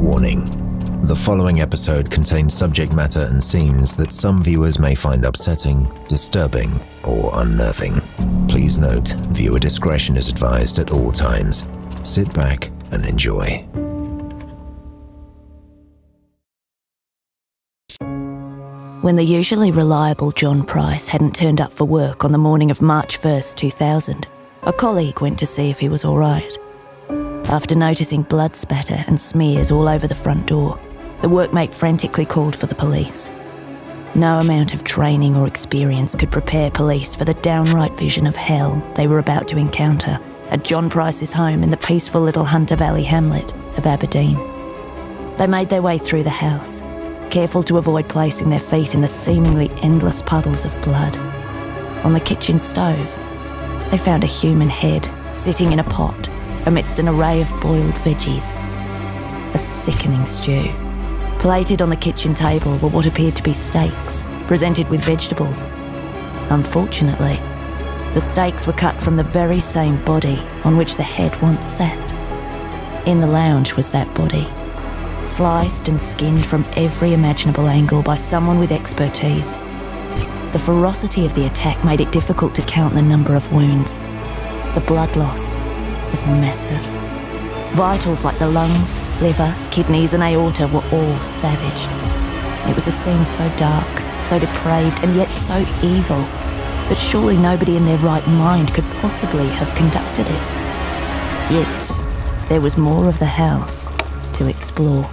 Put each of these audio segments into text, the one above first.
Warning The following episode contains subject matter and scenes that some viewers may find upsetting, disturbing, or unnerving. Please note, viewer discretion is advised at all times. Sit back and enjoy. When the usually reliable John Price hadn't turned up for work on the morning of March 1st, 2000, a colleague went to see if he was all right. After noticing blood spatter and smears all over the front door, the workmate frantically called for the police. No amount of training or experience could prepare police for the downright vision of hell they were about to encounter at John Price's home in the peaceful little Hunter Valley hamlet of Aberdeen. They made their way through the house, careful to avoid placing their feet in the seemingly endless puddles of blood. On the kitchen stove, they found a human head sitting in a pot amidst an array of boiled veggies. A sickening stew. Plated on the kitchen table were what appeared to be steaks, presented with vegetables. Unfortunately, the steaks were cut from the very same body on which the head once sat. In the lounge was that body, sliced and skinned from every imaginable angle by someone with expertise. The ferocity of the attack made it difficult to count the number of wounds. The blood loss was massive. Vitals like the lungs, liver, kidneys, and aorta were all savaged. It was a scene so dark, so depraved, and yet so evil that surely nobody in their right mind could possibly have conducted it. Yet, there was more of the house to explore.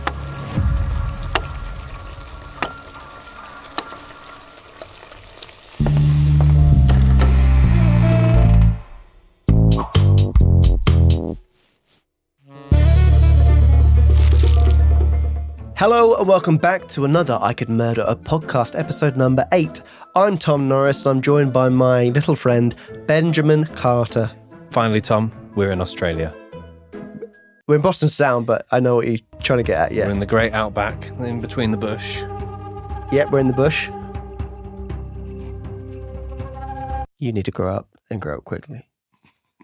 Hello and welcome back to another I Could Murder a podcast, episode number eight. I'm Tom Norris and I'm joined by my little friend Benjamin Carter. Finally, Tom, we're in Australia. We're in Boston Sound, but I know what you're trying to get at. Yeah. We're in the great outback, in between the bush. yep, we're in the bush. You need to grow up and grow up quickly.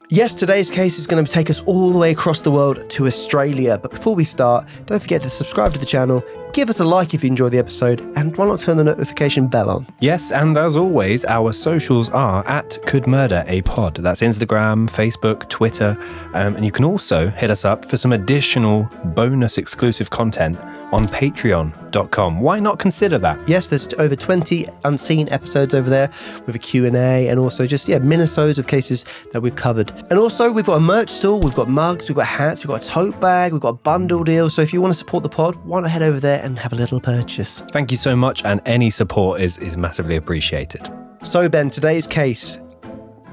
Yes, today's case is going to take us all the way across the world to Australia. But before we start, don't forget to subscribe to the channel, give us a like if you enjoy the episode, and why not turn the notification bell on? Yes, and as always, our socials are at Could Murder a Pod. That's Instagram, Facebook, Twitter, um, and you can also hit us up for some additional bonus exclusive content on patreon.com. Why not consider that? Yes, there's over 20 unseen episodes over there with a Q&A and also just, yeah, minisodes of cases that we've covered. And also, we've got a merch store, we've got mugs, we've got hats, we've got a tote bag, we've got a bundle deal. So if you want to support the pod, why not head over there and have a little purchase? Thank you so much, and any support is, is massively appreciated. So, Ben, today's case,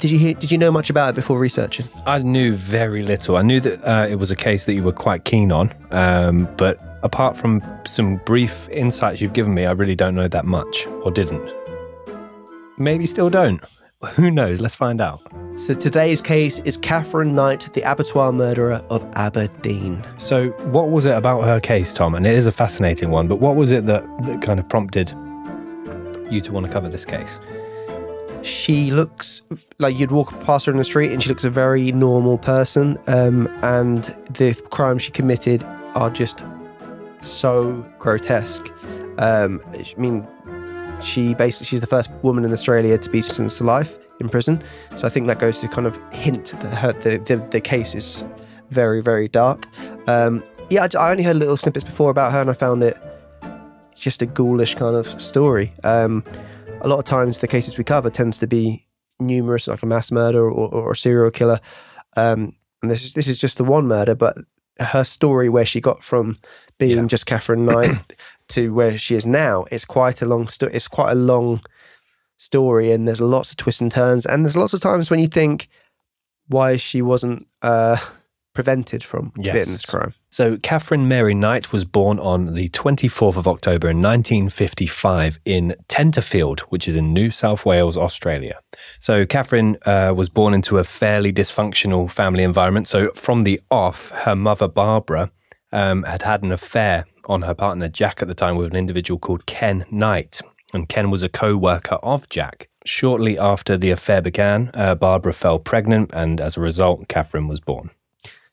did you hear, did you know much about it before researching? I knew very little. I knew that uh, it was a case that you were quite keen on, um, but apart from some brief insights you've given me, I really don't know that much, or didn't. Maybe still don't. Who knows? Let's find out. So today's case is Catherine Knight, the abattoir murderer of Aberdeen. So, what was it about her case, Tom? And it is a fascinating one, but what was it that, that kind of prompted you to want to cover this case? She looks like you'd walk past her in the street and she looks a very normal person um, and the crimes she committed are just so grotesque. Um, i mean she basically she's the first woman in australia to be sentenced to life in prison. So i think that goes to kind of hint that her, the, the, the case is very very dark. Um, yeah I, I only heard little snippets before about her and i found it just a ghoulish kind of story. Um, a lot of times the cases we cover tends to be numerous, like a mass murder or, or a serial killer. Um, and this is this is just the one murder, but her story where she got from being Yeah. just Catherine Knight to where she is now, it's quite a long story. It's quite a long story, and there's lots of twists and turns, and there's lots of times when you think, why she wasn't uh, prevented from committing this crime. So, Catherine Mary Knight was born on the 24th of October in 1955 in Tenterfield, which is in New South Wales, Australia. So, Catherine uh, was born into a fairly dysfunctional family environment. So, from the off, her mother, Barbara, um, had had an affair on her partner, Jack, at the time, with an individual called Ken Knight. And Ken was a co worker of Jack. Shortly after the affair began, uh, Barbara fell pregnant, and as a result, Catherine was born.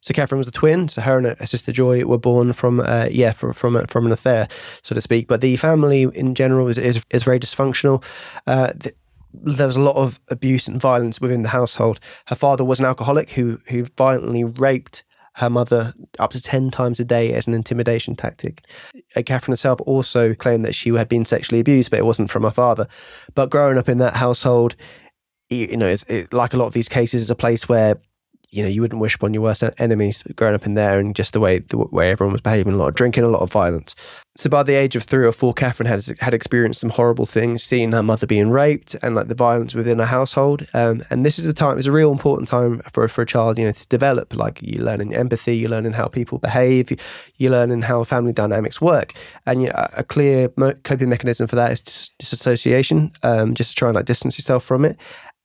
So Catherine was a twin. So her and her sister Joy were born from, uh, yeah, from from, from an affair, so to speak. But the family in general is is, is very dysfunctional. Uh, th- there was a lot of abuse and violence within the household. Her father was an alcoholic who who violently raped her mother up to 10 times a day as an intimidation tactic. Uh, Catherine herself also claimed that she had been sexually abused, but it wasn't from her father. But growing up in that household, you know, it's, it, like a lot of these cases, is a place where you know, you wouldn't wish upon your worst enemies growing up in there and just the way the way everyone was behaving, a lot of drinking, a lot of violence. So by the age of three or four, Catherine had had experienced some horrible things, seeing her mother being raped and like the violence within her household. Um, and this is a time; it's a real important time for for a child, you know, to develop. Like you learning empathy, you learning how people behave, you, learning how family dynamics work. And you know, a clear coping mechanism for that is dis- disassociation, um, just to try and like distance yourself from it.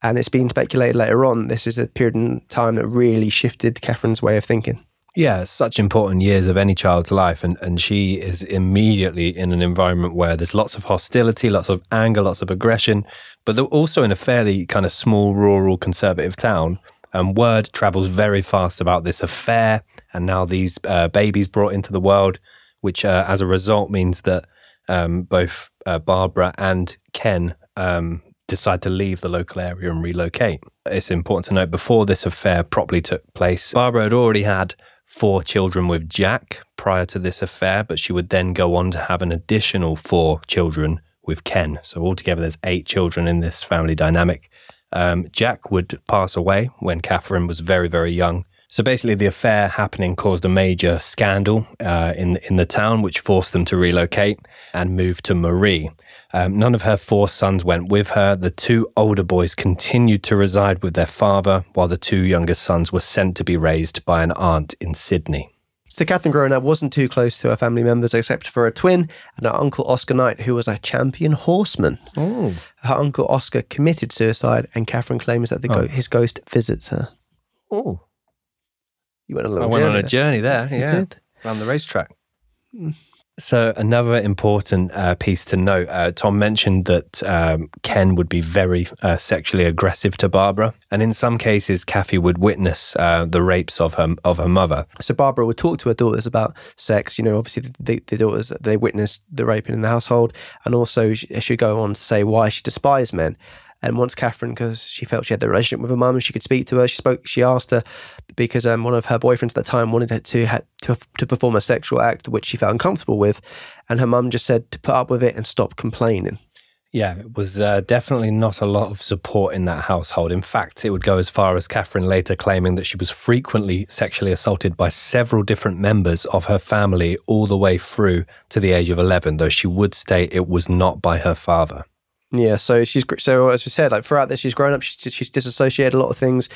And it's been speculated later on, this is a period in time that really shifted Catherine's way of thinking. Yeah, such important years of any child's life. And, and she is immediately in an environment where there's lots of hostility, lots of anger, lots of aggression, but they're also in a fairly kind of small, rural, conservative town. And word travels very fast about this affair and now these uh, babies brought into the world, which uh, as a result means that um, both uh, Barbara and Ken um, decide to leave the local area and relocate. It's important to note before this affair properly took place, Barbara had already had four children with Jack prior to this affair, but she would then go on to have an additional four children with Ken. So altogether, there's eight children in this family dynamic. Um, Jack would pass away when Catherine was very, very young. So basically, the affair happening caused a major scandal uh, in in the town, which forced them to relocate and move to Moree. Um, none of her four sons went with her. The two older boys continued to reside with their father, while the two younger sons were sent to be raised by an aunt in Sydney. So Catherine growing up wasn't too close to her family members except for a twin and her uncle Oscar Knight, who was a champion horseman. Oh. Her uncle Oscar committed suicide, and Catherine claims that oh. go- his ghost visits her. Oh. You went on a little I went journey on a journey there, yeah. Around the racetrack. Mm. So, another important uh, piece to note uh, Tom mentioned that um, Ken would be very uh, sexually aggressive to Barbara. And in some cases, Kathy would witness uh, the rapes of her, of her mother. So, Barbara would talk to her daughters about sex. You know, obviously, the, the daughters, they witnessed the raping in the household. And also, she, she'd go on to say why she despised men. And once Catherine, because she felt she had the relationship with her mum, and she could speak to her. She spoke. She asked her because um, one of her boyfriends at the time wanted her to to to perform a sexual act which she felt uncomfortable with, and her mum just said to put up with it and stop complaining. Yeah, it was uh, definitely not a lot of support in that household. In fact, it would go as far as Catherine later claiming that she was frequently sexually assaulted by several different members of her family all the way through to the age of 11, though she would state it was not by her father. Yeah, so she's so as we said, like throughout this, she's grown up. She's, she's disassociated a lot of things,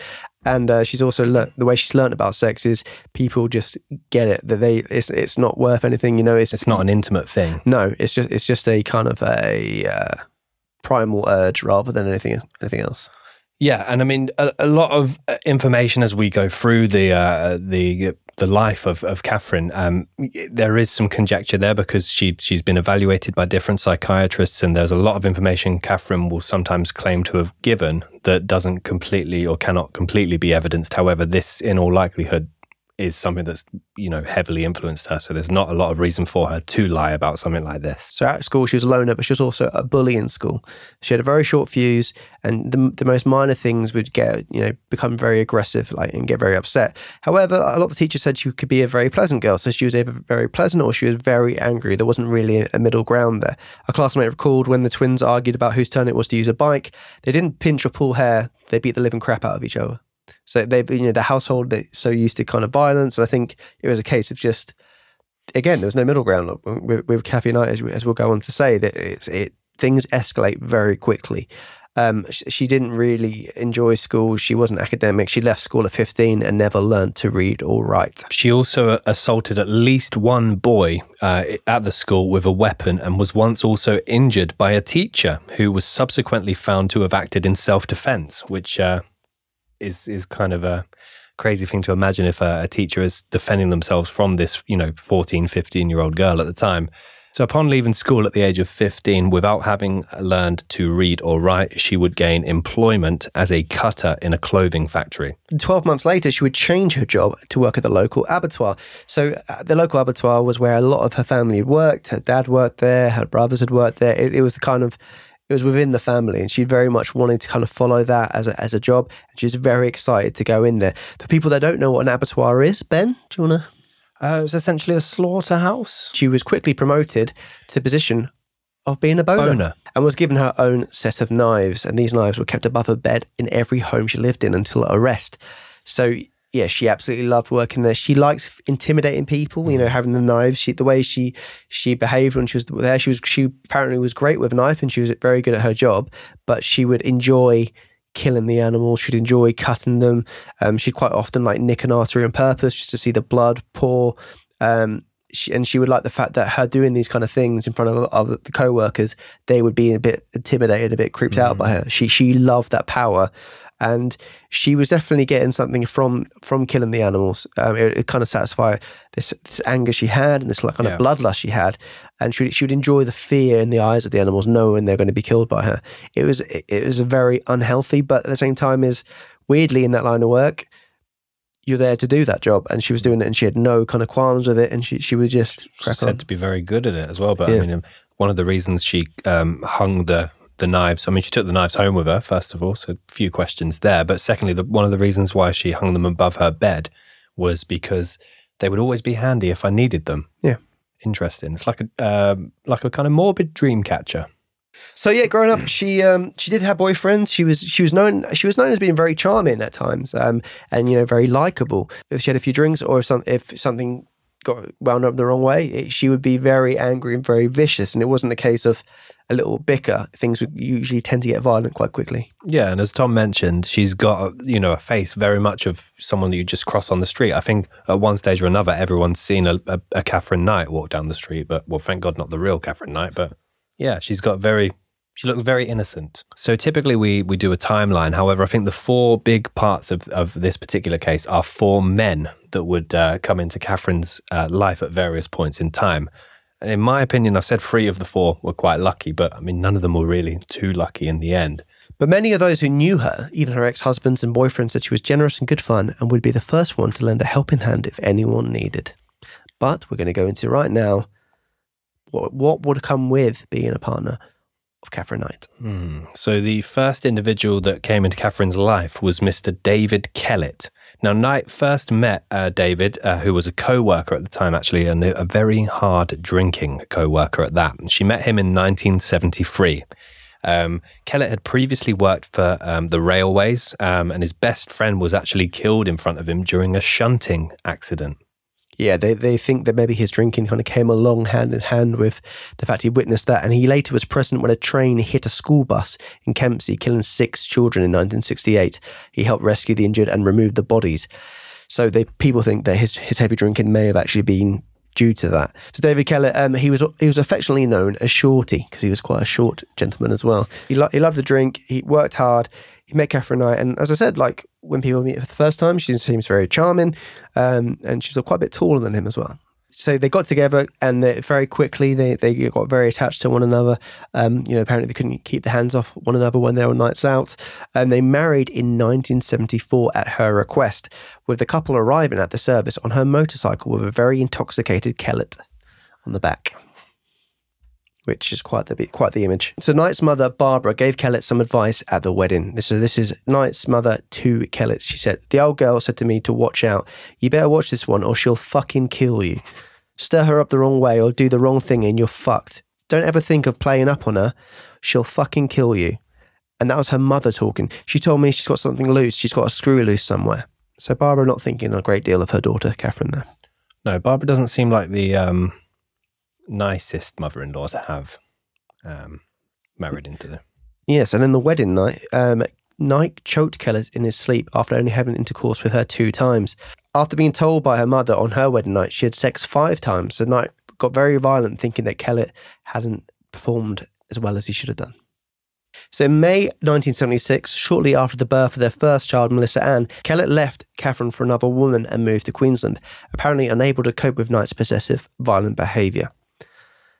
and uh, she's also learned the way she's learned about sex is people just get it that they it's it's not worth anything. You know, it's it's not an intimate thing. No, it's just it's just a kind of a uh, primal urge rather than anything anything else. Yeah, and I mean a, a lot of uh, information as we go through the uh, the the life of, of Catherine, um, there is some conjecture there because she she's been evaluated by different psychiatrists, and there's a lot of information Catherine will sometimes claim to have given that doesn't completely or cannot completely be evidenced. However, this, in all likelihood, is something that's you know heavily influenced her. So there's not a lot of reason for her to lie about something like this. So at school, she was a loner, but she was also a bully in school. She had a very short fuse, and the, the most minor things would get you know become very aggressive, like and get very upset. However, a lot of the teachers said she could be a very pleasant girl. So she was either very pleasant or she was very angry. There wasn't really a, a middle ground there. A classmate recalled when the twins argued about whose turn it was to use a bike. They didn't pinch or pull hair. They beat the living crap out of each other. So they've, you know, the household they're so used to kind of violence. And I think it was a case of just, again, there was no middle ground with, with Kathy Knight, as, as we'll go on to say, that it's, it things escalate very quickly. Um, she didn't really enjoy school. She wasn't academic. She left school at 15 and never learned to read or write. She also assaulted at least one boy uh, at the school with a weapon and was once also injured by a teacher who was subsequently found to have acted in self defense, which uh, is is kind of a crazy thing to imagine if a, a, teacher is defending themselves from this, you know, 14, 15 year old girl at the time. So, upon leaving school at the age of 15, without having learned to read or write, she would gain employment as a cutter in a clothing factory. 12 months later, she would change her job to work at the local abattoir. So, uh, the local abattoir was where a lot of her family had worked. Her dad worked there, her brothers had worked there. It, it was the kind of it was within the family, and she very much wanted to kind of follow that as a, as a job. And she's very excited to go in there. For people that don't know what an abattoir is, Ben, do you want to? Uh, it was essentially a slaughterhouse. She was quickly promoted to the position of being a boner, Boner. and was given her own set of knives. And these knives were kept above her bed in every home she lived in until arrest. So yeah, she absolutely loved working there. She liked intimidating people, you know, having the knives. She the way she she behaved when she was there. She was she apparently was great with a knife and she was very good at her job. But she would enjoy killing the animals. She'd enjoy cutting them. Um, she'd quite often like nick an artery on purpose just to see the blood pour. Um, she, and she would like the fact that her doing these kind of things in front of, of the co-workers, they would be a bit intimidated, a bit creeped out by her. She she loved that power, and she was definitely getting something from from killing the animals. Um, it, it kind of satisfied this, this anger she had and this like kind Yeah. of bloodlust she had, and she would- she would enjoy the fear in the eyes of the animals, knowing they're going to be killed by her. It was it, it was a very unhealthy, but at the same time, is weirdly in that line of work. You're there to do that job, and she was doing it, and she had no kind of qualms with it, and she she would just crack said on. to be very good at it as well. But I mean, um, one of the reasons she um, hung the the knives. I mean, she took the knives home with her first of all, so a few questions there. But secondly, the, one of the reasons why she hung them above her bed was because they would always be handy if I needed them. Yeah. interesting. It's like a um, like a kind of morbid dream catcher. So yeah, growing up, she um, she did have boyfriends. She was she was known she was known as being very charming at times, um, and you know very likable. If she had a few drinks or if some if something got wound up the wrong way, it, she would be very angry and very vicious. And it wasn't a case of a little bicker. Things would usually tend to get violent quite quickly. Yeah, and as Tom mentioned, she's got you know a face very much of someone that you just cross on the street. I think at one stage or another, everyone's seen a, a, a Catherine Knight walk down the street, but well, thank God, not the real Catherine Knight. But yeah, she's got very. She looks very innocent. So typically we we do a timeline. However, I think the four big parts of, of this particular case are four men that would uh, come into Catherine's uh, life at various points in time. And in my opinion, I've said three of the four were quite lucky, but I mean none of them were really too lucky in the end. But many of those who knew her, even her ex husbands and boyfriends, said she was generous and good fun and would be the first one to lend a helping hand if anyone needed. But we're going to go into right now what, what would come with being a partner of Catherine Knight. Hmm. So the first individual that came into Catherine's life was Mr. David Kellett. Now, Knight first met uh, David, uh, who was a co-worker at the time, actually, and a very hard drinking co-worker at that. She met him in 1973. Um, Kellett had previously worked for um, the railways, um, and his best friend was actually killed in front of him during a shunting accident. Yeah, they, they think that maybe his drinking kind of came along hand in hand with the fact he witnessed that. And he later was present when a train hit a school bus in Kempsey, killing six children in 1968. He helped rescue the injured and remove the bodies. So they, people think that his, his heavy drinking may have actually been due to that. So David Kellett, um, he was he was affectionately known as Shorty because he was quite a short gentleman as well. He, lo- he loved to drink. He worked hard. He met Catherine Knight, and as I said, like when people meet for the first time, she seems very charming, um, and she's quite a bit taller than him as well. So they got together, and they, very quickly they, they got very attached to one another. Um, you know, apparently they couldn't keep their hands off one another when they were nights out. And they married in 1974 at her request, with the couple arriving at the service on her motorcycle with a very intoxicated Kellett on the back which is quite the quite the image. So Knight's mother Barbara gave Kellett some advice at the wedding. This is this is Knight's mother to Kellett. She said, "The old girl said to me to watch out. You better watch this one, or she'll fucking kill you. Stir her up the wrong way, or do the wrong thing, and you're fucked. Don't ever think of playing up on her. She'll fucking kill you." And that was her mother talking. She told me she's got something loose. She's got a screw loose somewhere. So Barbara not thinking a great deal of her daughter Catherine there. No, Barbara doesn't seem like the um, nicest mother-in-law to have um, married into the Yes, and in the wedding night, um, Knight choked Kellett in his sleep after only having intercourse with her two times. After being told by her mother on her wedding night she had sex five times, so got very violent, thinking that Kellett hadn't performed as well as he should have done. So in May 1976, shortly after the birth of their first child, Melissa Ann, Kellett left Catherine for another woman and moved to Queensland, apparently unable to cope with Knight's possessive, violent behaviour.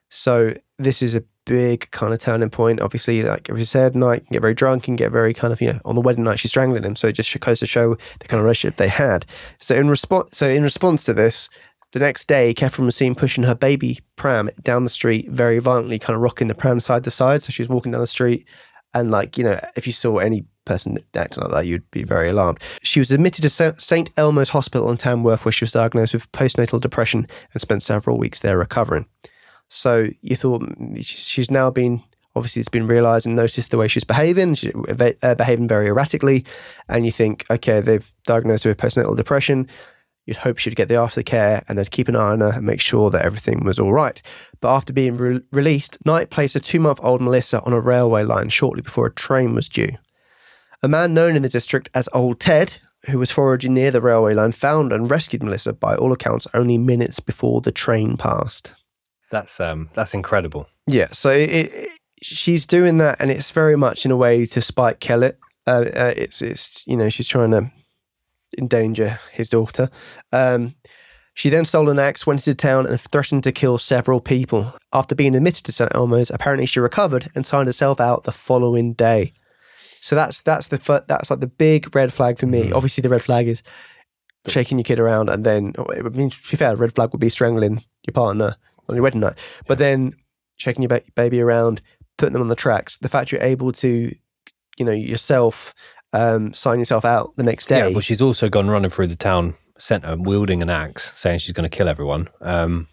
So this is a big kind of turning point. Obviously, like as you said, Knight can get very drunk and get very kind of you know on the wedding night she's strangling him. So it just goes to show the kind of relationship they had. So in response, so in response to this, the next day, Catherine was seen pushing her baby pram down the street very violently, kind of rocking the pram side to side. So she was walking down the street, and like you know, if you saw any person acting like that, you'd be very alarmed. She was admitted to St. Elmo's Hospital in Tamworth, where she was diagnosed with postnatal depression and spent several weeks there recovering. So you thought she's now been obviously it's been realised and noticed the way she's behaving, uh, behaving very erratically, and you think, okay, they've diagnosed her with postnatal depression. You'd hope she'd get the aftercare and they'd keep an eye on her and make sure that everything was all right. But after being re- released, Knight placed a two month old Melissa on a railway line shortly before a train was due. A man known in the district as Old Ted, who was foraging near the railway line, found and rescued Melissa by all accounts only minutes before the train passed. That's um that's incredible. Yeah, so it, it, she's doing that, and it's very much in a way to spite Kellett. Uh, uh, it's it's you know she's trying to endanger his daughter. Um, she then stole an axe, went into town, and threatened to kill several people. After being admitted to St. Elmo's, apparently she recovered and signed herself out the following day. So that's that's the that's like the big red flag for me. Mm. Obviously, the red flag is shaking your kid around, and then I mean, to be fair, the red flag would be strangling your partner on your wedding night. But then shaking your ba- baby around, putting them on the tracks. The fact you're able to, you know, yourself um, sign yourself out the next day. Yeah, well, she's also gone running through the town centre wielding an axe, saying she's going to kill everyone. Um,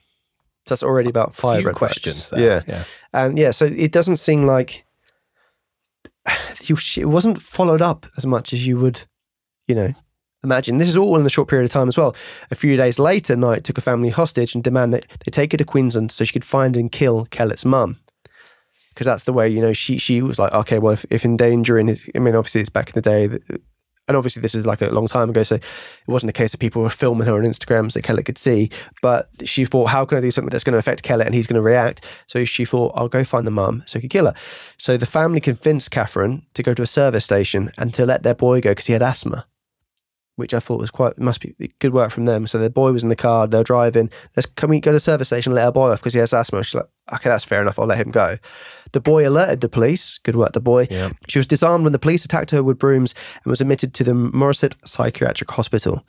so that's already about five questions. Yeah, yeah, and yeah. So it doesn't seem like you, it wasn't followed up as much as you would, you know, imagine. This is all in a short period of time as well. A few days later, Knight took a family hostage and demanded that they take her to Queensland so she could find and kill Kellett's mum. Because that's the way, you know, she she was like, okay, well, if, if endangering I mean, obviously it's back in the day, and obviously this is like a long time ago, so it wasn't a case of people were filming her on Instagram so Kellett could see. But she thought, how can I do something that's going to affect Kellett and he's going to react? So she thought, I'll go find the mum so he could kill her. So the family convinced Catherine to go to a service station and to let their boy go because he had asthma which I thought was quite must be good work from them. So the boy was in the car, they're driving. Let's can we go to the service station and let our boy off because he has asthma? She's like, okay, that's fair enough. I'll let him go. The boy alerted the police. Good work, the boy. Yeah. She was disarmed when the police attacked her with brooms and was admitted to the Morisset Psychiatric Hospital.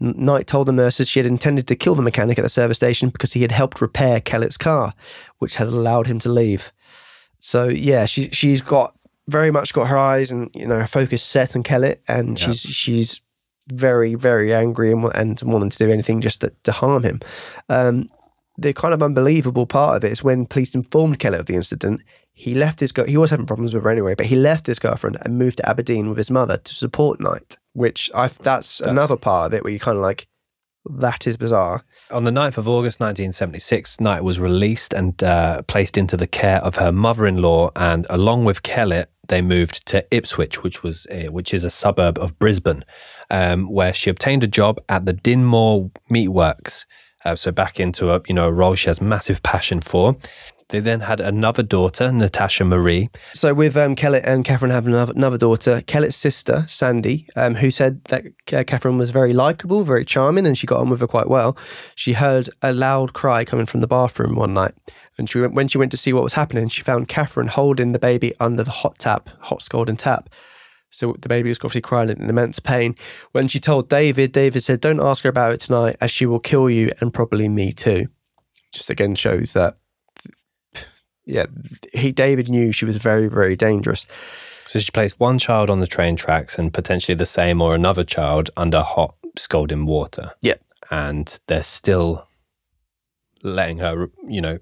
Knight told the nurses she had intended to kill the mechanic at the service station because he had helped repair Kellett's car, which had allowed him to leave. So yeah, she she's got very much got her eyes and you know her focus set on Kellett, and she's she's very, very angry and, and wanting to do anything just to, to harm him. Um, the kind of unbelievable part of it is when police informed Kellett of the incident, he left his go- he was having problems with her anyway, but he left his girlfriend and moved to Aberdeen with his mother to support Knight, which I that's, that's another part of it where you kind of like that is bizarre. On the 9th of August 1976, Knight was released and uh, placed into the care of her mother-in-law, and along with Kellett, they moved to Ipswich, which was a, which is a suburb of Brisbane, um, where she obtained a job at the Dinmore Meatworks. Uh, so back into a you know a role she has massive passion for. They then had another daughter, Natasha Marie. So with um, Kellett and Catherine having another, another daughter, Kellett's sister, Sandy, um, who said that uh, Catherine was very likable, very charming, and she got on with her quite well. She heard a loud cry coming from the bathroom one night. And she went, when she went to see what was happening, she found Catherine holding the baby under the hot tap, hot scalding tap. So the baby was obviously crying in immense pain. When she told David, David said, Don't ask her about it tonight, as she will kill you and probably me too. Just again shows that yeah, he David knew she was very, very dangerous. So she placed one child on the train tracks and potentially the same or another child under hot scalding water. Yeah. And they're still letting her, you know,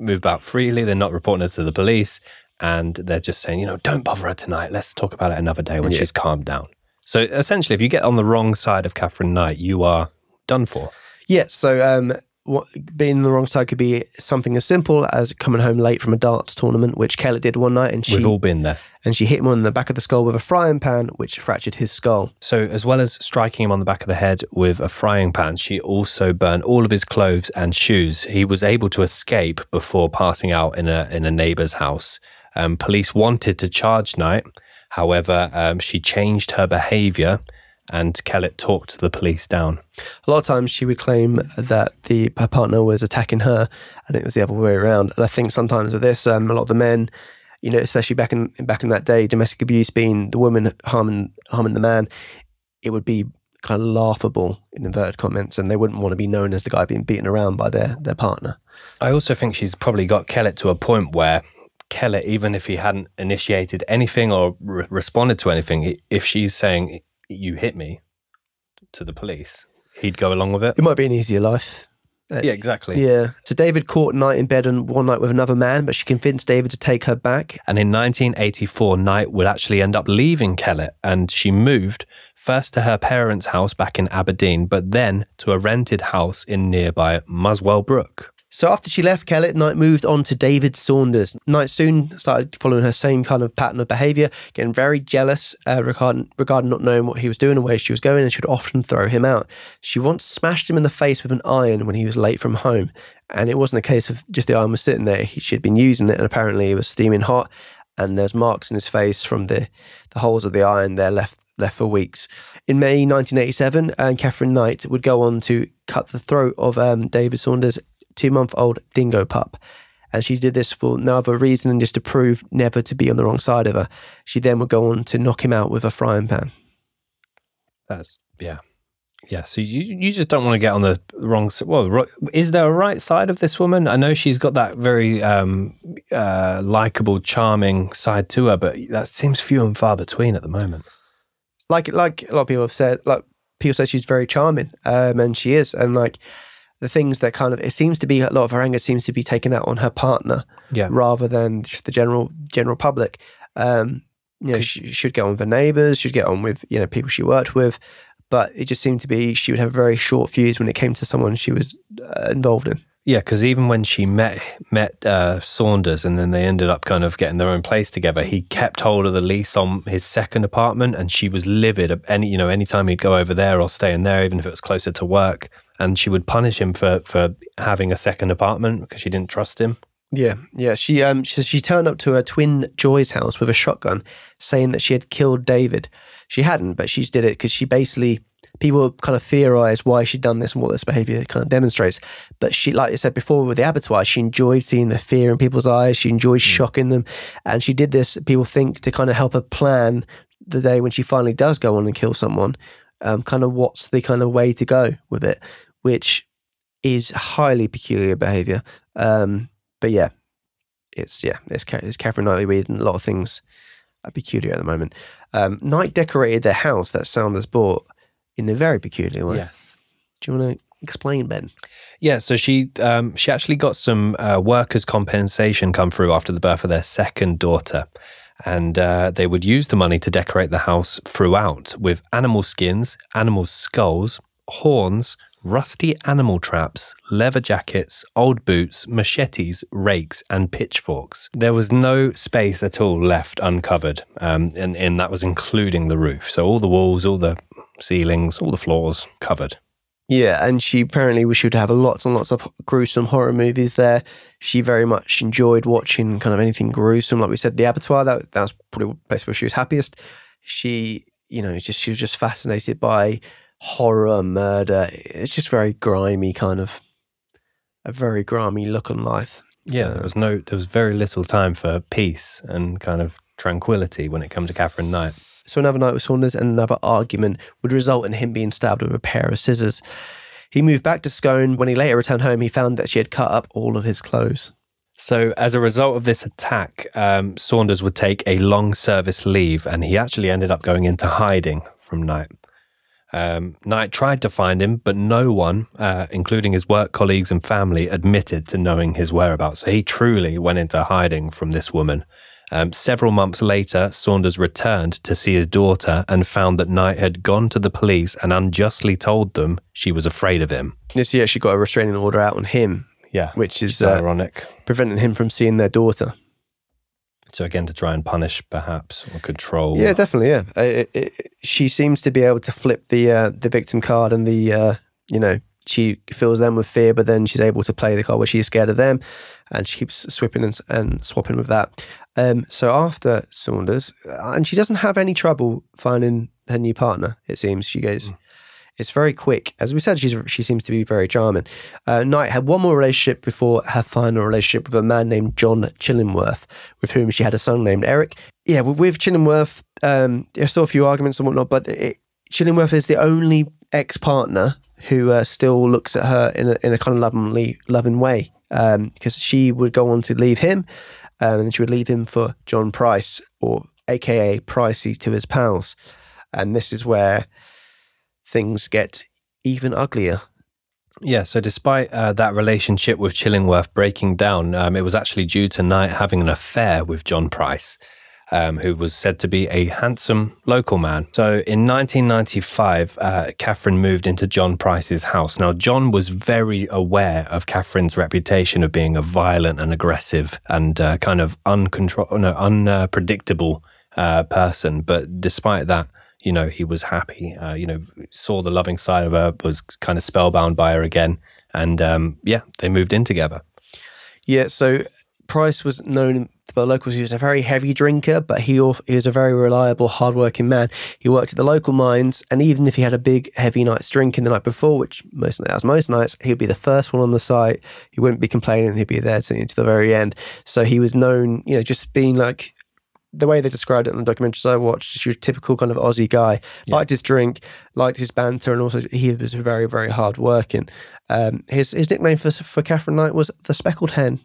move about freely. They're not reporting her to the police. And they're just saying, you know, don't bother her tonight. Let's talk about it another day when yeah. she's calmed down. So essentially, if you get on the wrong side of Catherine Knight, you are done for. Yeah. So um, what, being on the wrong side could be something as simple as coming home late from a darts tournament, which Kellett did one night, and she we've all been there. And she hit him on the back of the skull with a frying pan, which fractured his skull. So, as well as striking him on the back of the head with a frying pan, she also burned all of his clothes and shoes. He was able to escape before passing out in a in a neighbor's house. Um, police wanted to charge Knight, however, um, she changed her behavior and Kellett talked the police down. A lot of times she would claim that the her partner was attacking her. I think it was the other way around. And I think sometimes with this, um, a lot of the men, you know, especially back in back in that day, domestic abuse being the woman harming harming the man, it would be kind of laughable in inverted comments, and they wouldn't want to be known as the guy being beaten around by their their partner. I also think she's probably got Kellett to a point where Kellett, even if he hadn't initiated anything or re- responded to anything, if she's saying "you hit me" to the police, he'd go along with it. It might be an easier life. Uh, Yeah, exactly. Yeah. So David caught Knight in bed and one night with another man, but she convinced David to take her back. And in 1984, Knight would actually end up leaving Kellett and she moved first to her parents' house back in Aberdeen, but then to a rented house in nearby Muswell Brook. So after she left Kellett, Knight moved on to David Saunders. Knight soon started following her same kind of pattern of behaviour, getting very jealous uh, regarding, regarding not knowing what he was doing and where she was going, and she would often throw him out. She once smashed him in the face with an iron when he was late from home. And it wasn't a case of just the iron was sitting there. She'd been using it, and apparently it was steaming hot, and there's marks in his face from the, the holes of the iron there left left for weeks. In May 1987, and Catherine Knight would go on to cut the throat of um, David Saunders' two month old dingo pup. And she did this for no other reason than just to prove never to be on the wrong side of her. She then would go on to knock him out with a frying pan. That's, yeah. Yeah, so you you just don't want to get on the wrong. s- Well, is there a right side of this woman? I know she's got that very um, uh, likable, charming side to her, but that seems few and far between at the moment. Like like a lot of people have said, like people say she's very charming, um, and she is. And like the things that kind of it seems to be a lot of her anger seems to be taken out on her partner Yeah, rather than just the general general public. Um, you know, she should get on with her neighbours, should get on with you know people she worked with, but it just seemed to be she would have very short fuse when it came to someone she was uh, involved in. Yeah, because even when she met met uh, Saunders, and then they ended up kind of getting their own place together, he kept hold of the lease on his second apartment, and she was livid. Any you know, anytime he'd go over there or stay in there, even if it was closer to work, and she would punish him for for having a second apartment because she didn't trust him. Yeah, yeah. She um she, she turned up to her twin Joy's house with a shotgun, saying that she had killed David. She hadn't, but she did it because she basically people kind of theorize why she'd done this and what this behavior kind of demonstrates. But she, like I said before, with the abattoir, she enjoyed seeing the fear in people's eyes. She enjoyed shocking them, and she did this. People think to kind of help her plan the day when she finally does go on and kill someone. Um, kind of what's the kind of way to go with it, which is highly peculiar behavior. Um, but yeah, it's yeah, it's, it's Catherine Knightley Weed and a lot of things are peculiar at the moment. Um, Knight decorated their house that Saunders bought in a very peculiar way. Yes. Do you want to explain, Ben? Yeah, so she um, she actually got some uh, workers' compensation come through after the birth of their second daughter, and uh, they would use the money to decorate the house throughout with animal skins, animal skulls, horns, rusty animal traps, leather jackets, old boots, machetes, rakes, and pitchforks. There was no space at all left uncovered, um, and, and that was including the roof. So all the walls, all the ceilings, all the floors covered. Yeah, and she apparently she would have lots and lots of gruesome horror movies there. She very much enjoyed watching kind of anything gruesome, like we said, the abattoir. That that was probably the place where she was happiest. She, you know, just she was just fascinated by horror, murder. It's just very grimy, kind of a very grimy look on life. Yeah, there was no, there was very little time for peace and kind of tranquility when it comes to Catherine Knight. So another night with Saunders and another argument would result in him being stabbed with a pair of scissors. He moved back to Scone. When he later returned home, he found that she had cut up all of his clothes. So, as a result of this attack, um, Saunders would take a long service leave, and he actually ended up going into hiding from Knight. Um, Knight tried to find him, but no one, uh, including his work colleagues and family, admitted to knowing his whereabouts. So he truly went into hiding from this woman. Um, several months later, Saunders returned to see his daughter and found that Knight had gone to the police and unjustly told them she was afraid of him. This year, she got a restraining order out on him, Yeah, which is uh, ironic. preventing him from seeing their daughter. So again, to try and punish, perhaps, or control. Yeah, definitely. Yeah, it, it, she seems to be able to flip the uh, the victim card and the uh, you know she fills them with fear, but then she's able to play the card where she's scared of them, and she keeps swapping and, and swapping with that. Um, so after Saunders, uh, and she doesn't have any trouble finding her new partner. It seems she goes. It's very quick. As we said, she's she seems to be very charming. Uh, Knight had one more relationship before her final relationship with a man named John Chillingworth, with whom she had a son named Eric. Yeah, with, Chillingworth, um, I saw a few arguments and whatnot, but it, Chillingworth is the only ex partner who uh, still looks at her in a, in a kind of lovingly loving way because she would go on to leave him um, and she would leave him for John Price or AKA Pricey to his pals. And this is where things get even uglier. Yeah, so despite uh, that relationship with Chillingworth breaking down, um, it was actually due to Knight having an affair with John Price, um, who was said to be a handsome local man. So in 1995, uh, Catherine moved into John Price's house. Now, John was very aware of Catherine's reputation of being a violent and aggressive and uh, kind of uncontrol- no, unpredictable uh, person. But despite that, you know, he was happy. Uh, you know, saw the loving side of her, was kind of spellbound by her again, and um, yeah, they moved in together. Yeah, so Price was known by the locals. He was a very heavy drinker, but he, he was a very reliable, hardworking man. He worked at the local mines, and even if he had a big, heavy night's drinking the night before, which most as most nights, he'd be the first one on the site. He wouldn't be complaining. He'd be there to, to the very end. So he was known, you know, just being like the way they described it in the documentaries I watched, just your typical kind of Aussie guy. Yeah. Liked his drink, liked his banter, and also he was very, very hard working. Um, his his nickname for for Catherine Knight was the Speckled Hen.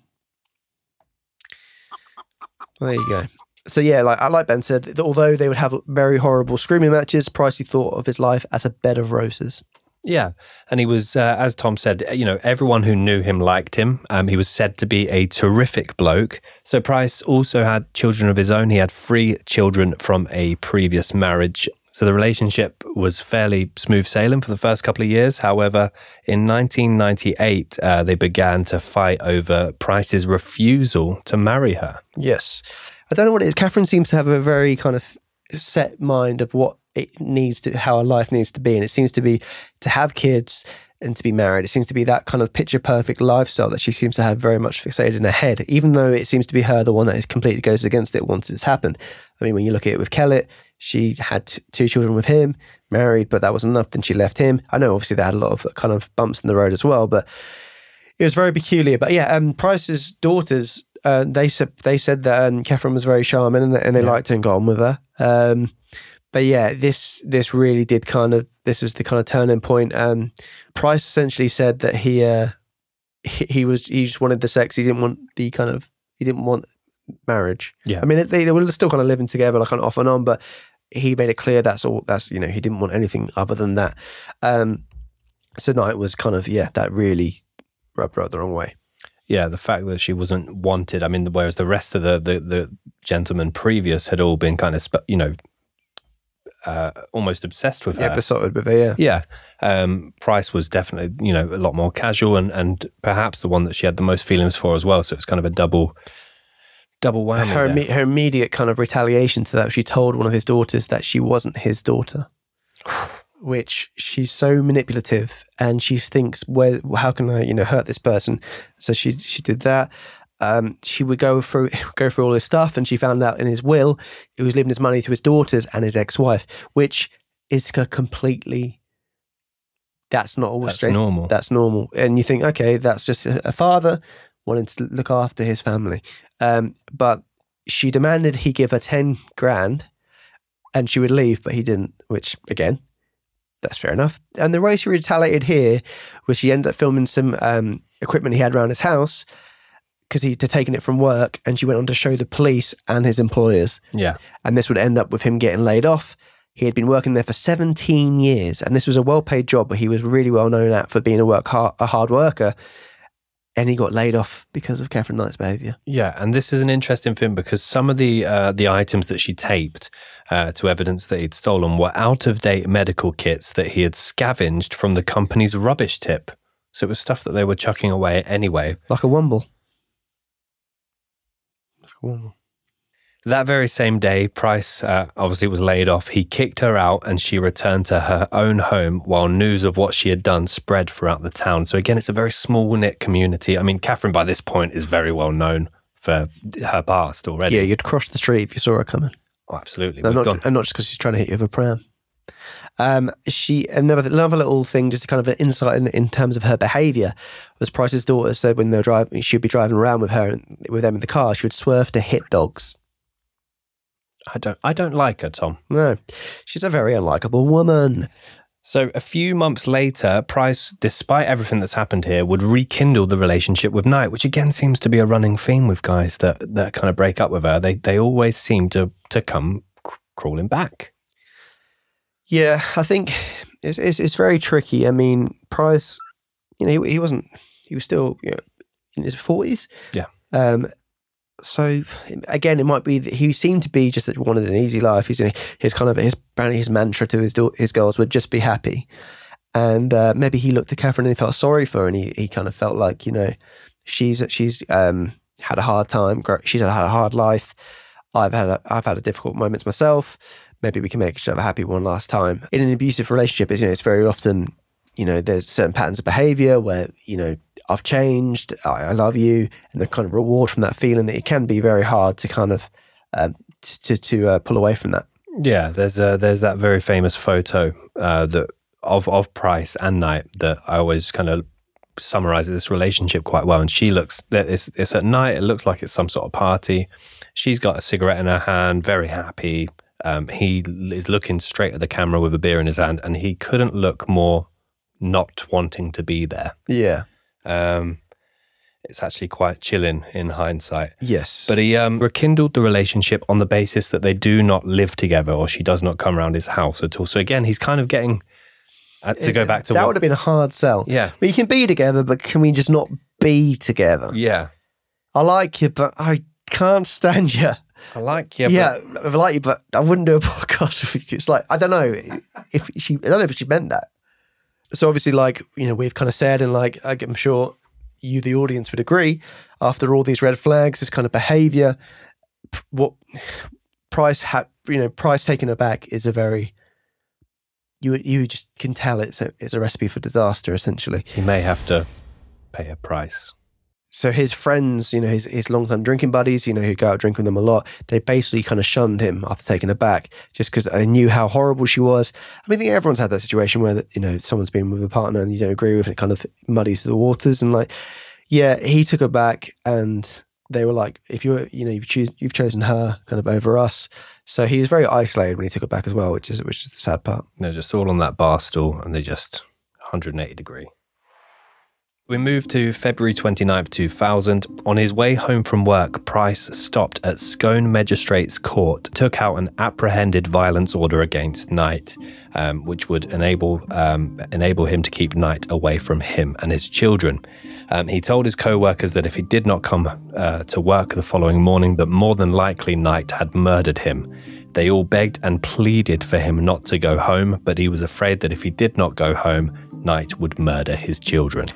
There you go. So yeah, like like Ben said, although they would have very horrible screaming matches, Pricey thought of his life as a bed of roses. Yeah, and he was, uh, as Tom said, you know, everyone who knew him liked him. Um, he was said to be a terrific bloke. So Price also had children of his own. He had three children from a previous marriage. So the relationship was fairly smooth sailing for the first couple of years. However, in 1998, uh, they began to fight over Price's refusal to marry her. Yes. I don't know what it is. Catherine seems to have a very kind of set mind of what it needs to how a life needs to be and it seems to be to have kids and to be married it seems to be that kind of picture perfect lifestyle that she seems to have very much fixated in her head even though it seems to be her the one that completely goes against it once it's happened i mean when you look at it with kellett she had two children with him married but that wasn't enough then she left him i know obviously they had a lot of kind of bumps in the road as well but it was very peculiar but yeah um, price's daughters uh, they said they said that um, Catherine was very charming and, and they yeah. liked her and got on with her. Um, but yeah, this this really did kind of this was the kind of turning point. Um, Price essentially said that he uh, he, he was he just wanted the sex. He didn't want the kind of he didn't want marriage. Yeah, I mean they, they were still kind of living together, like kind of off and on, but he made it clear that's all. That's you know he didn't want anything other than that. Um, so Knight was kind of yeah that really rubbed her the wrong way. Yeah, the fact that she wasn't wanted. I mean, whereas the rest of the the, the gentlemen previous had all been kind of you know uh, almost obsessed with yeah, her. besotted with her, yeah. Yeah. Um, Price was definitely, you know, a lot more casual and, and perhaps the one that she had the most feelings for as well. So it's kind of a double double whammy. Her, her immediate kind of retaliation to that, she told one of his daughters that she wasn't his daughter. Which she's so manipulative, and she thinks, "Where? How can I, you know, hurt this person?" So she she did that um, she would go through go through all his stuff, and she found out in his will he was leaving his money to his daughters and his ex wife, which is completely. That's not all that's straight. normal. That's normal, and you think, okay, that's just a, father wanting to look after his family, um, but she demanded he give her ten grand, and she would leave, but he didn't. Which again, that's fair enough. And the way she retaliated here was she ended up filming some um, equipment he had around his house because he'd taken it from work and she went on to show the police and his employers. Yeah. And this would end up with him getting laid off. He had been working there for 17 years and this was a well paid job, but he was really well known at for being a work hard, a hard worker. And he got laid off because of Catherine Knight's behaviour. Yeah, and this is an interesting thing because some of the uh, the items that she taped uh, to evidence that he'd stolen were out of date medical kits that he had scavenged from the company's rubbish tip. So it was stuff that they were chucking away anyway. Like a Womble. That very same day, Price uh, obviously was laid off. He kicked her out and she returned to her own home while news of what she had done spread throughout the town. So, again, it's a very small knit community. I mean, Catherine, by this point, is very well known for her past already. Yeah, you'd cross the street if you saw her coming. Oh, absolutely. No, not. And not just because she's trying to hit you with a pram. Um, she another another little thing, just kind of an insight in, in terms of her behaviour, was Price's daughter said when they're driving, she'd be driving around with her with them in the car, she would swerve to hit dogs. I don't. I don't like her, Tom. No, she's a very unlikable woman. So a few months later, Price, despite everything that's happened here, would rekindle the relationship with Knight, which again seems to be a running theme with guys that that kind of break up with her. They they always seem to to come crawling back. Yeah, I think it's, it's it's very tricky. I mean, Price, you know, he, he wasn't. He was still you know, in his forties. Yeah. Um. So again, it might be that he seemed to be just that wanted an easy life. He's his kind of his apparently his mantra to his his girls would just be happy, and uh, maybe he looked at Catherine and he felt sorry for her, and he, he kind of felt like you know she's she's um had a hard time. She's had a hard life. I've had a, I've had a difficult moments myself maybe we can make each other happy one last time. In an abusive relationship, it's, you know, it's very often, you know, there's certain patterns of behavior where, you know, I've changed, I, I love you, and the kind of reward from that feeling, that it can be very hard to kind of um, to to uh, pull away from that. Yeah, there's uh, there's that very famous photo uh, that of of Price and Knight that I always kind of summarizes this relationship quite well. And she looks, it's, it's at night, it looks like it's some sort of party. She's got a cigarette in her hand, very happy, um, he is looking straight at the camera with a beer in his hand, and he couldn't look more not wanting to be there. Yeah. Um, it's actually quite chilling in hindsight. Yes. But he um, rekindled the relationship on the basis that they do not live together or she does not come around his house at all. So again, he's kind of getting uh, to go back to that what, would have been a hard sell. Yeah. We can be together, but can we just not be together? Yeah. I like you, but I can't stand you. I like you. Yeah, I like you, but I wouldn't do a podcast with you. It's like I don't know if she. I don't know if she meant that. So obviously, like you know, we've kind of said, and like I'm sure you, the audience, would agree. After all these red flags, this kind of behaviour, what Price had, you know, Price taking her back is a very you you just can tell it's a it's a recipe for disaster essentially. He may have to pay a price so his friends, you know, his, his long-time drinking buddies, you know, who go out drinking with them a lot, they basically kind of shunned him after taking her back just because they knew how horrible she was. I mean, I think everyone's had that situation where, you know, someone's been with a partner and you don't agree with it, kind of muddies the waters. And like, yeah, he took her back and they were like, if you're, you know, you've choose, you've chosen her kind of over us. So he was very isolated when he took her back as well, which is, which is the sad part. They're just all on that bar stool and they just 180 degree. We move to February 29th, 2000. On his way home from work, Price stopped at Scone Magistrates Court, took out an apprehended violence order against Knight, um, which would enable um, enable him to keep Knight away from him and his children. Um, he told his co-workers that if he did not come uh, to work the following morning, that more than likely Knight had murdered him. They all begged and pleaded for him not to go home, but he was afraid that if he did not go home, Knight would murder his children.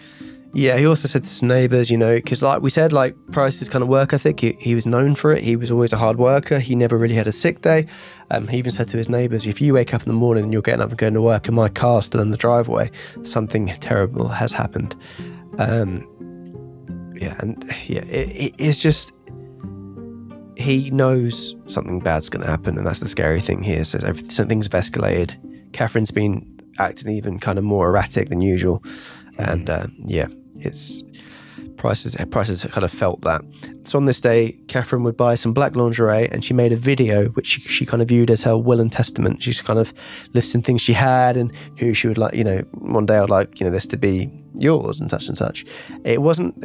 Yeah, he also said to his neighbours, you know, because like we said, like Price's kind of work ethic, he, he, was known for it. He was always a hard worker. He never really had a sick day. Um, he even said to his neighbours, if you wake up in the morning and you're getting up and going to work and my car's still in the driveway, something terrible has happened. Um, yeah, and yeah, it, it, it's just he knows something bad's going to happen, and that's the scary thing here. So things have escalated. Catherine's been acting even kind of more erratic than usual, and uh, yeah, it's prices prices kind of felt that. So on this day, Catherine would buy some black lingerie, and she made a video which she, she kind of viewed as her will and testament. She's kind of listing things she had and who she would like. You know, one day I'd like you know this to be yours and such and such. It wasn't.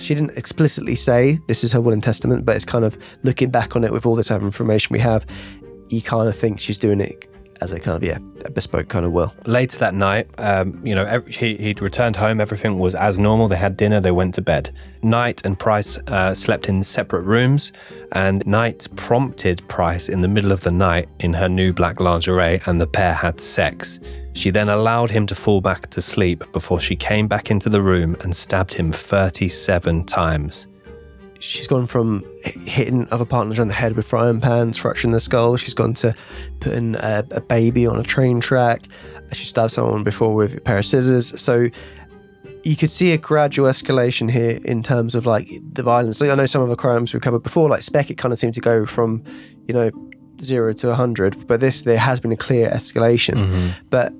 She didn't explicitly say this is her will and testament, but it's kind of looking back on it with all this information we have. You kind of think she's doing it as a kind of yeah a bespoke kind of will. Later that night, um, you know, every, he, he'd returned home. Everything was as normal. They had dinner. They went to bed. Knight and Price uh, slept in separate rooms, and Knight prompted Price in the middle of the night in her new black lingerie, and the pair had sex. She then allowed him to fall back to sleep before she came back into the room and stabbed him 37 times she's gone from hitting other partners on the head with frying pans, fracturing the skull. She's gone to putting a, a baby on a train track. She stabbed someone before with a pair of scissors. So you could see a gradual escalation here in terms of like the violence. I know some of the crimes we've covered before, like Speck, it kind of seemed to go from, you know, zero to 100, but this, there has been a clear escalation. But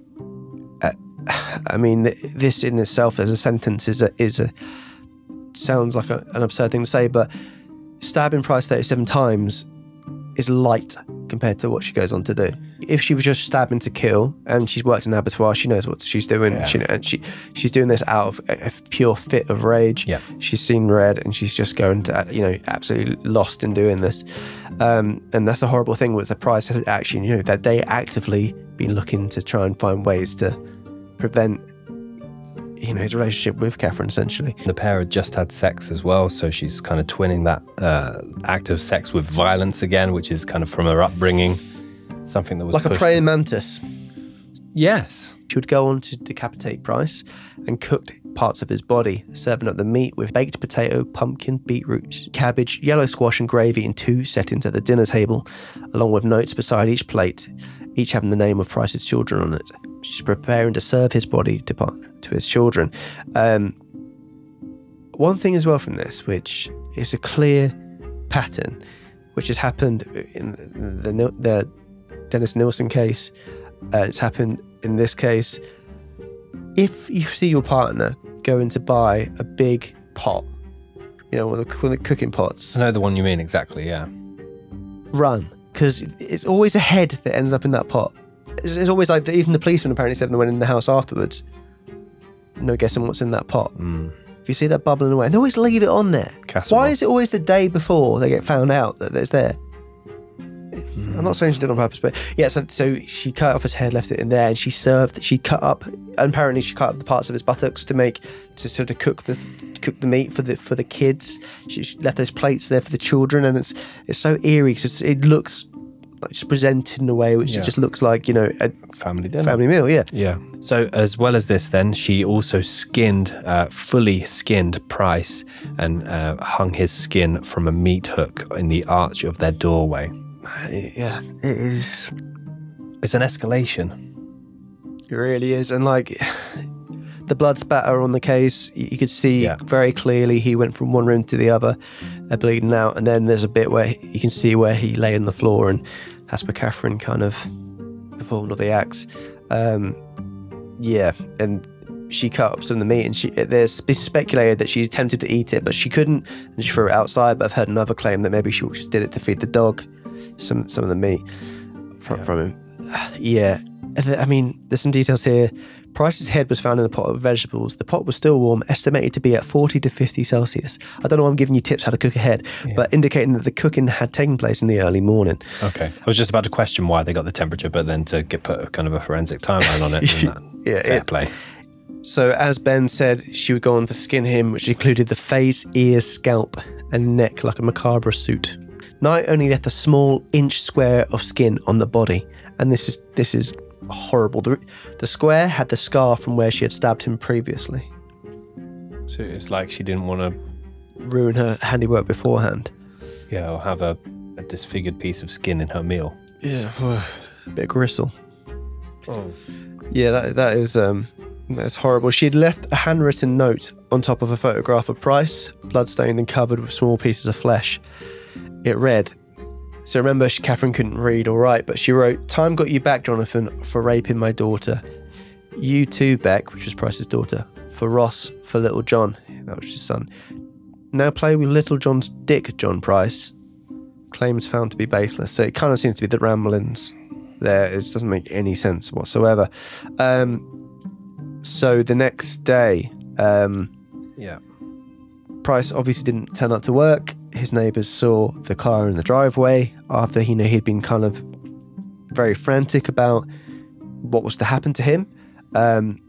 uh, I mean, this in itself as a sentence is a, is a sounds like a, an absurd thing to say, but stabbing Price 37 times is light compared to what she goes on to do. If she was just stabbing to kill and she's worked in an abattoir, she knows what she's doing. Yeah. She, and she she's doing this out of a, a pure fit of rage. Yeah. She's seen red and she's just going to, you know, absolutely lost in doing this. Um, and that's a horrible thing with the Price had actually, you know, that they actively been looking to try and find ways to prevent, you know, his relationship with Catherine essentially. The pair had just had sex as well, so she's kind of twinning that uh, act of sex with violence again, which is kind of from her upbringing, something that was Like a praying mantis. Yes, She would go on to decapitate Price and cooked parts of his body, serving up the meat with baked potato, pumpkin, beetroot, cabbage, yellow squash, and gravy in two settings at the dinner table, along with notes beside each plate, each having the name of Price's children on it. She's preparing to serve his body to, to his children. Um, one thing as well from this, which is a clear pattern, which has happened in the, the, the Dennis Nilsen case, uh, it's happened in this case. If you see your partner going to buy a big pot, you know, one of the, one of the cooking pots, I know the one you mean exactly. Yeah, run because it's always a head that ends up in that pot. It's, it's always like even the policeman apparently said when they went in the house afterwards, no guessing what's in that pot. Hmm. If you see that bubbling away, and they always leave it on there. Casserole. Why is it always the day before they get found out that it's there? I'm not saying she did it on purpose, but yeah. So, so she cut off his head, left it in there, and she served. She cut up, and apparently she cut up the parts of his buttocks to make to sort of cook the cook the meat for the for the kids. She she left those plates there for the children, and it's it's so eerie because it looks like it's presented in a way which Yeah. just looks like you know a family dinner. family meal. Yeah, Yeah. So, as well as this, then she also skinned, uh, fully skinned Price and uh, hung his skin from a meat hook in the arch of their doorway. yeah, it is. It's an escalation. It really is, and like the blood spatter on the case, you could see Yeah. very clearly he went from one room to the other, uh, bleeding out, and then there's a bit where you can see where he lay on the floor, and Hasper Catherine kind of performed all the acts. Um, yeah, and she cut up some of the meat, and she there's been speculated that she attempted to eat it, but she couldn't, and she threw it outside. But I've heard another claim that maybe she just did it to feed the dog some some of the meat from, from him. Yeah, I mean, there's some details here. Price's head was found in a pot of vegetables. The pot was still warm, estimated to be at 40 to 50 Celsius. I don't know. why I'm giving you tips how to cook a head, but indicating that the cooking had taken place in the early morning. Okay. I was just about to question why they got the temperature, but then to get put a kind of a forensic timeline on it, that, Yeah, fair it- play. So, as Ben said, she would go on to skin him, which included the face, ears, scalp, and neck like a macabre suit. Knight only left a small inch square of skin on the body, and this is this is horrible. The, the square had the scar from where she had stabbed him previously. So it's like she didn't want to, Ruin her handiwork beforehand. yeah, or have a, a disfigured piece of skin in her meal. Yeah, a bit of gristle. Oh. Yeah, that that is um that's horrible. She had left a handwritten note on top of a photograph of Price, bloodstained and covered with small pieces of flesh. It read, so remember, Catherine couldn't read or write, but she wrote, Time got you back, Jonathan, for raping my daughter. You too, Beck, which was Price's daughter. For Ross, for little John, that was his son. Now play with little John's dick, John Price. Claims found to be baseless. So it kind of seems to be the ramblings there. It doesn't make any sense whatsoever. Um, so the next day, um, Yeah. Price obviously didn't turn up to work. His neighbours saw the car in the driveway after you know he'd been kind of very frantic about what was to happen to him. Um,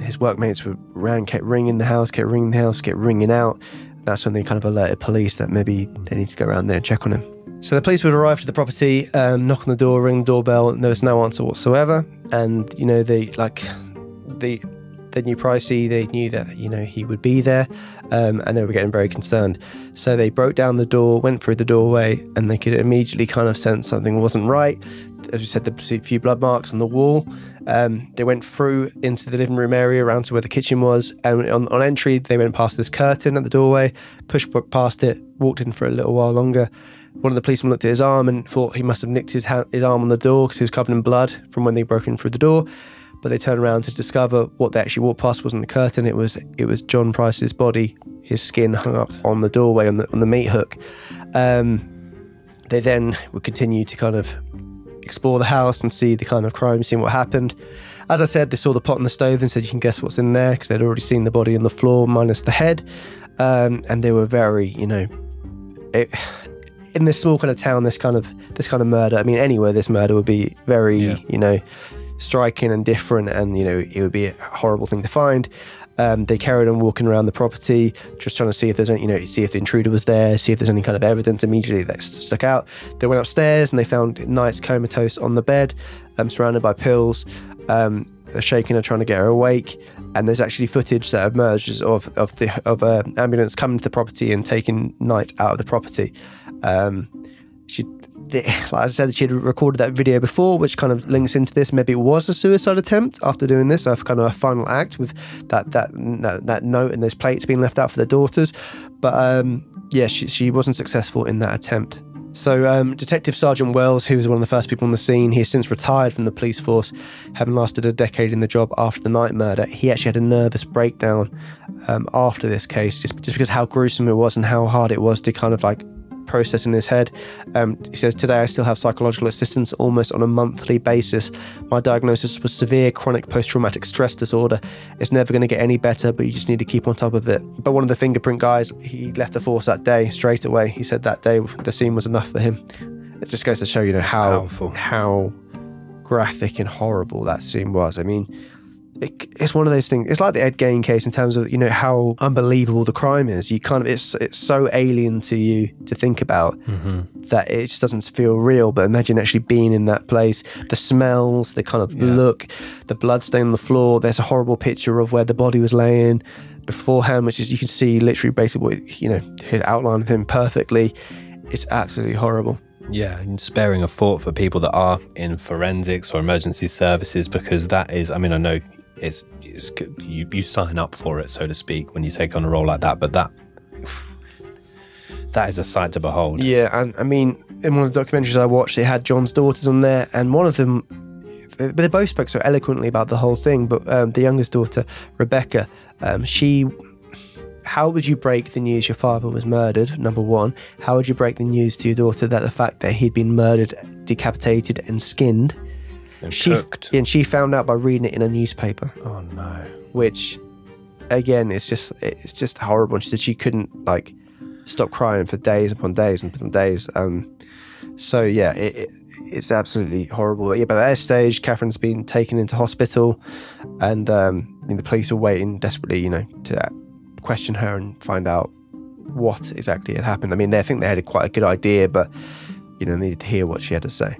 his workmates were ran, kept ringing the house, kept ringing the house, kept ringing out. That's when they kind of alerted police that maybe they need to go around there and check on him. So the police would arrive to the property, um, knock on the door, ring the doorbell, and there was no answer whatsoever. And you know they like the they knew Pricey, they knew that you know he would be there, um, and they were getting very concerned. So they broke down the door, went through the doorway, and they could immediately kind of sense something wasn't right. As you said, a few blood marks on the wall. Um, they went through into the living room area, around to where the kitchen was, and on, on entry, they went past this curtain at the doorway, pushed past it, walked in for a little while longer. One of the policemen looked at his arm and thought he must have nicked his, hand, his arm on the door because he was covered in blood from when they broke in through the door but they turn around to discover what they actually walked past wasn't the curtain. It was it was John Price's body, his skin hung up on the doorway on the on the meat hook. Um, they then would continue to kind of explore the house and see the kind of crime scene, what happened. As I said, they saw the pot on the stove and said, "You can guess what's in there," because they'd already seen the body on the floor minus the head, um, and they were very, you know, it, in this small kind of town, this kind of this kind of murder. I mean, anywhere this murder would be very, yeah. you know striking and different, and you know it would be a horrible thing to find. Um, they carried on walking around the property, just trying to see if there's any, you know, see if the intruder was there, see if there's any kind of evidence immediately that stuck out. They went upstairs and they found Knight's comatose on the bed, um, surrounded by pills. Um, they're shaking her, trying to get her awake. And there's actually footage that emerges of of the of a ambulance coming to the property and taking Knight out of the property. Um, she like I said, she had recorded that video before, which kind of links into this. Maybe it was a suicide attempt after doing this, a kind of a final act with that that that note and those plates being left out for the daughters. But um, yeah, she, she wasn't successful in that attempt. So, um, Detective Sergeant Wells, who was one of the first people on the scene, he has since retired from the police force, having lasted a decade in the job after the night murder. He actually had a nervous breakdown um, after this case, just just because how gruesome it was and how hard it was to kind of like process in his head. Um, he says, Today I still have psychological assistance almost on a monthly basis. My diagnosis was severe chronic post traumatic stress disorder. It's never going to get any better, but you just need to keep on top of it. But one of the fingerprint guys, he left the force that day straight away. He said that day the scene was enough for him. It just goes to show, you know, how, how graphic and horrible that scene was. I mean, it, it's one of those things. It's like the Ed Gein case in terms of you know how unbelievable the crime is. You kind of it's it's so alien to you to think about mm-hmm. that it just doesn't feel real. But imagine actually being in that place, the smells, the kind of yeah. look, the blood stain on the floor. There's a horrible picture of where the body was laying beforehand, which is you can see literally basically you know his outline of him perfectly. It's absolutely horrible. Yeah, and sparing a thought for people that are in forensics or emergency services because that is, I mean, I know it's, it's you, you sign up for it, so to speak, when you take on a role like that. But that that is a sight to behold. Yeah, and I mean, in one of the documentaries I watched, they had John's daughters on there, and one of them, they, they both spoke so eloquently about the whole thing. But um, the youngest daughter, Rebecca, um, she how would you break the news your father was murdered? Number one, how would you break the news to your daughter that the fact that he'd been murdered, decapitated, and skinned and she cooked. and she found out by reading it in a newspaper. Oh no! Which, again, it's just it's just horrible. And she said she couldn't like stop crying for days upon days and upon days. Um, so yeah, it, it, it's absolutely horrible. But yeah, by that stage, Catherine's been taken into hospital, and um, the police are waiting desperately, you know, to question her and find out what exactly had happened. I mean, they I think they had a quite a good idea, but you know, needed to hear what she had to say.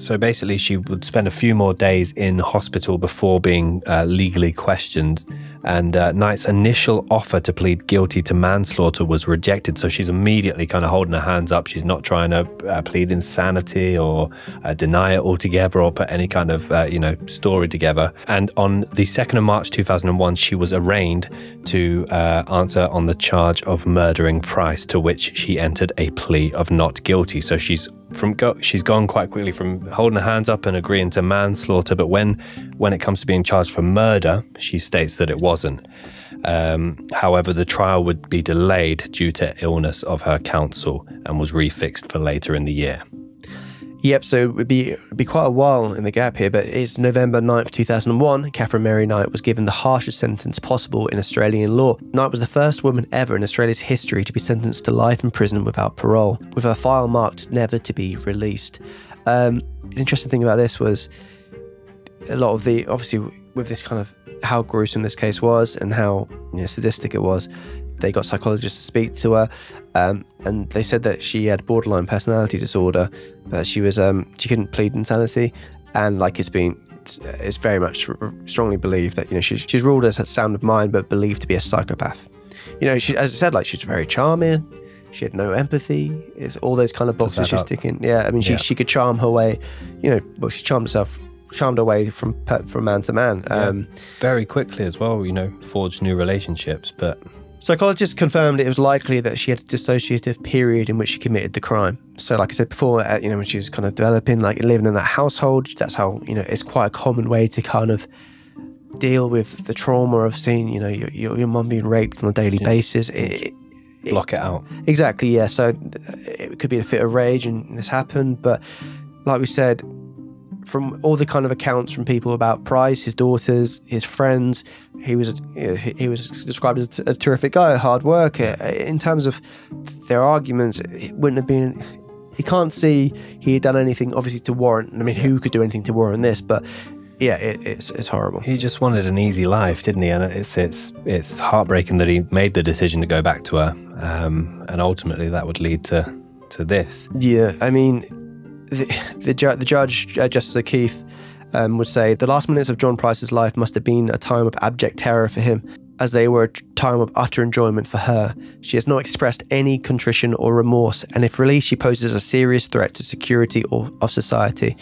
So basically, she would spend a few more days in hospital before being uh, legally questioned. And uh, Knight's initial offer to plead guilty to manslaughter was rejected. So she's immediately kind of holding her hands up. She's not trying to uh, plead insanity or uh, deny it altogether or put any kind of, uh, you know, story together. And on the 2nd of March 2001, she was arraigned to uh, answer on the charge of murdering Price, to which she entered a plea of not guilty. So she's from go- she's gone quite quickly from holding her hands up and agreeing to manslaughter, but when when it comes to being charged for murder, she states that it wasn't. Um, however, the trial would be delayed due to illness of her counsel and was refixed for later in the year. Yep, so it would be, it'd be quite a while in the gap here, but it's November 9th, 2001. Catherine Mary Knight was given the harshest sentence possible in Australian law. Knight was the first woman ever in Australia's history to be sentenced to life in prison without parole, with her file marked never to be released. Um, an interesting thing about this was a lot of the, obviously, with this kind of how gruesome this case was and how you know, sadistic it was, they got psychologists to speak to her, um, and they said that she had borderline personality disorder, but she was um, she couldn't plead insanity, and like it's been it's very much strongly believed that you know she's she's ruled as a sound of mind, but believed to be a psychopath. You know, she, as I said, like she's very charming. She had no empathy. It's all those kind of boxes she's up. ticking. Yeah, I mean, she Yeah. she could charm her way. You know, well, she charmed herself, charmed her way from from man to man. Um, Very quickly as well, you know, forged new relationships. But Psychologists confirmed it was likely that she had a dissociative period in which she committed the crime. So, like I said before, uh, you know, when she was kind of developing, like living in that household, that's how you know it's quite a common way to kind of deal with the trauma of seeing, you know, your your, your mum being raped on a daily basis. It, it, block it out. Exactly, yeah. So it could be a fit of rage and this happened. But like we said, from all the kind of accounts from people about Price, his daughters, his friends, he was you know, he was described as a terrific guy, a hard worker. In terms of their arguments, it wouldn't have been. He can't see he had done anything, obviously, to warrant. I mean, who could do anything to warrant this? But yeah, it, it's it's horrible. He just wanted an easy life, didn't he? And it's it's it's heartbreaking that he made the decision to go back to her, um, and ultimately that would lead to to this. Yeah, I mean, the the, ju- the judge, uh, Justice O'Keefe, um, would say the last minutes of John Price's life must have been a time of abject terror for him, as they were a time of utter enjoyment for her. She has not expressed any contrition or remorse, and if released, she poses a serious threat to security or of society.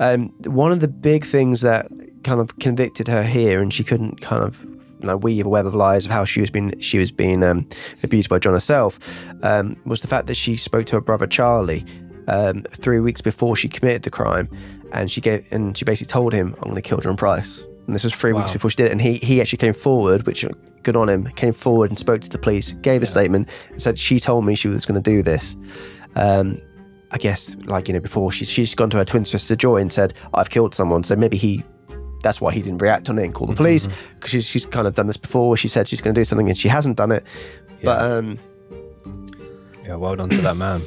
Um, one of the big things that kind of convicted her here, and she couldn't kind of know, weave a web of lies of how she was being she was being um, abused by John herself, um, was the fact that she spoke to her brother Charlie um, three weeks before she committed the crime, and she gave and she basically told him, "I'm going to kill John Price." And this was three weeks before she did it, and he he actually came forward, which good on him, came forward and spoke to the police, gave a statement, and said she told me she was going to do this. Um, I guess, like you know, before she's she's gone to her twin sister Joy and said, "I've killed someone," so maybe he. That's why he didn't react on it and call the police because she's, she's kind of done this before. She said she's going to do something and she hasn't done it. But um, Yeah, well done to that man.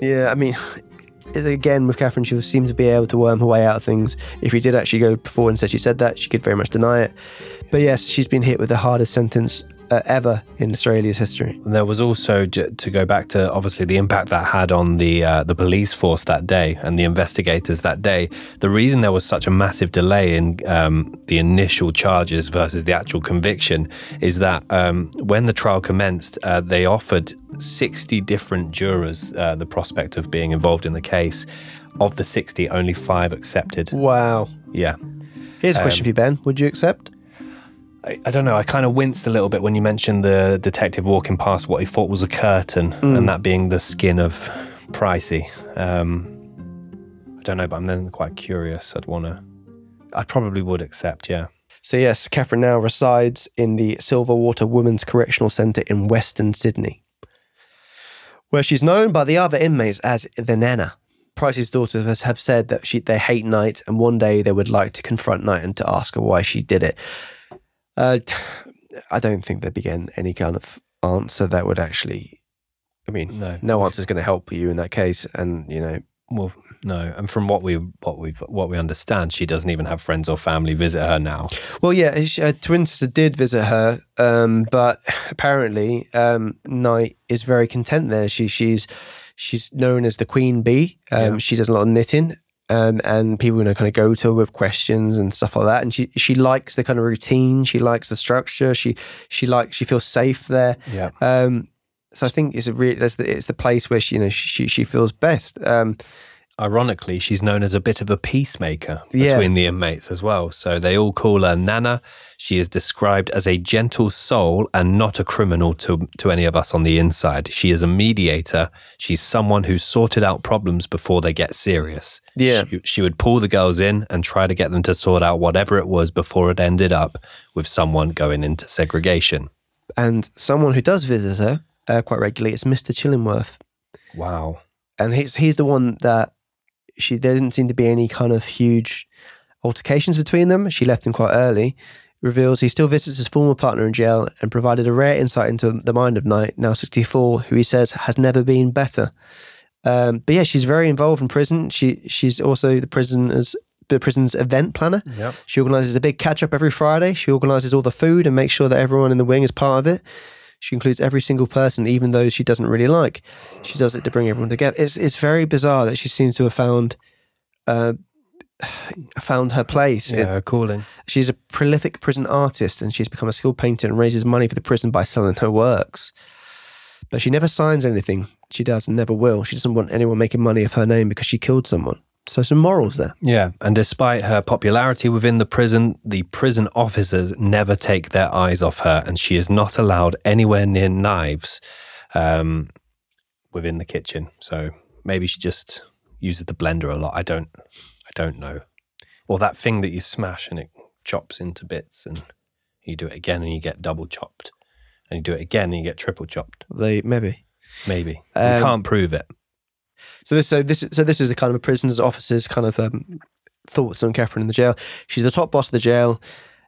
Yeah, I mean, again with Catherine, she seemed to be able to worm her way out of things. If he did actually go before and said she said that, she could very much deny it. But yes, she's been hit with the hardest sentence uh, ever in Australia's history. And there was also to go back to obviously the impact that had on the uh, the police force that day and the investigators that day. The reason there was such a massive delay in um, the initial charges versus the actual conviction is that um, when the trial commenced, uh, they offered sixty different jurors uh, the prospect of being involved in the case. Of the sixty, only five accepted. Wow. Yeah. Here's a question for you, Ben. Would you accept? I, I don't know. I kind of winced a little bit when you mentioned the detective walking past what he thought was a curtain, and that being the skin of Pricey. Um, I don't know, but I'm then quite curious. I'd want to. I probably would accept. Yeah. So yes, Catherine now resides in the Silverwater Women's Correctional Centre in Western Sydney, where she's known by the other inmates as the Nana. Price's daughters have said that she they hate Knight, and one day they would like to confront Knight and to ask her why she did it. Uh, I don't think there'd be any kind of answer that would actually. I mean, No. no answer is going to help you in that case, and you know, Well, no. And from what we what we what we understand, she doesn't even have friends or family visit her now. Well, yeah, uh, twin sister did visit her, um, but apparently, um, Knight is very content there. She she's she's known as the queen bee. Um, Yeah. She does a lot of knitting, um, and people you know kind of go to her with questions and stuff like that. And she she likes the kind of routine. She likes the structure. She she likes she feels safe there. Yeah. Um, so I think it's a really that's the, it's the place where she you know she she feels best. Um, Ironically, she's known as a bit of a peacemaker Yeah. between the inmates as well. So they all call her Nana. She is described as a gentle soul and not a criminal to, to any of us on the inside. She is a mediator. She's someone who sorted out problems before they get serious. Yeah. She, she would pull the girls in and try to get them to sort out whatever it was before it ended up with someone going into segregation. and someone who does visit her uh, quite regularly is Mr. Chillingworth. Wow. and he's he's the one that she there didn't seem to be any kind of huge altercations between them. She left him quite early. Reveals he still visits his former partner in jail and provided a rare insight into the mind of Knight, now 64, who he says has never been better. Um, but yeah, she's very involved in prison. She she's also the prisoners the prison's event planner. Yep. She organises a big catch up every Friday. She organises all the food and makes sure that everyone in the wing is part of it. She includes every single person, even those she doesn't really like. She does it to bring everyone together. It's it's very bizarre that she seems to have found uh, found her place. Yeah, her calling. She's a prolific prison artist and she's become a skilled painter and raises money for the prison by selling her works. But she never signs anything. She does and never will. She doesn't want anyone making money of her name because she killed someone. So some morals there. Yeah, and despite her popularity within the prison, the prison officers never take their eyes off her, and she is not allowed anywhere near knives um, within the kitchen. So maybe she just uses the blender a lot. I don't, I don't know. Or that thing that you smash and it chops into bits, and you do it again and you get double chopped, and you do it again and you get triple chopped. They maybe. Maybe Um, you can't prove it. So this so this so this is a kind of a prisoner's officer's kind of um, thoughts on Catherine in the jail. She's the top boss of the jail.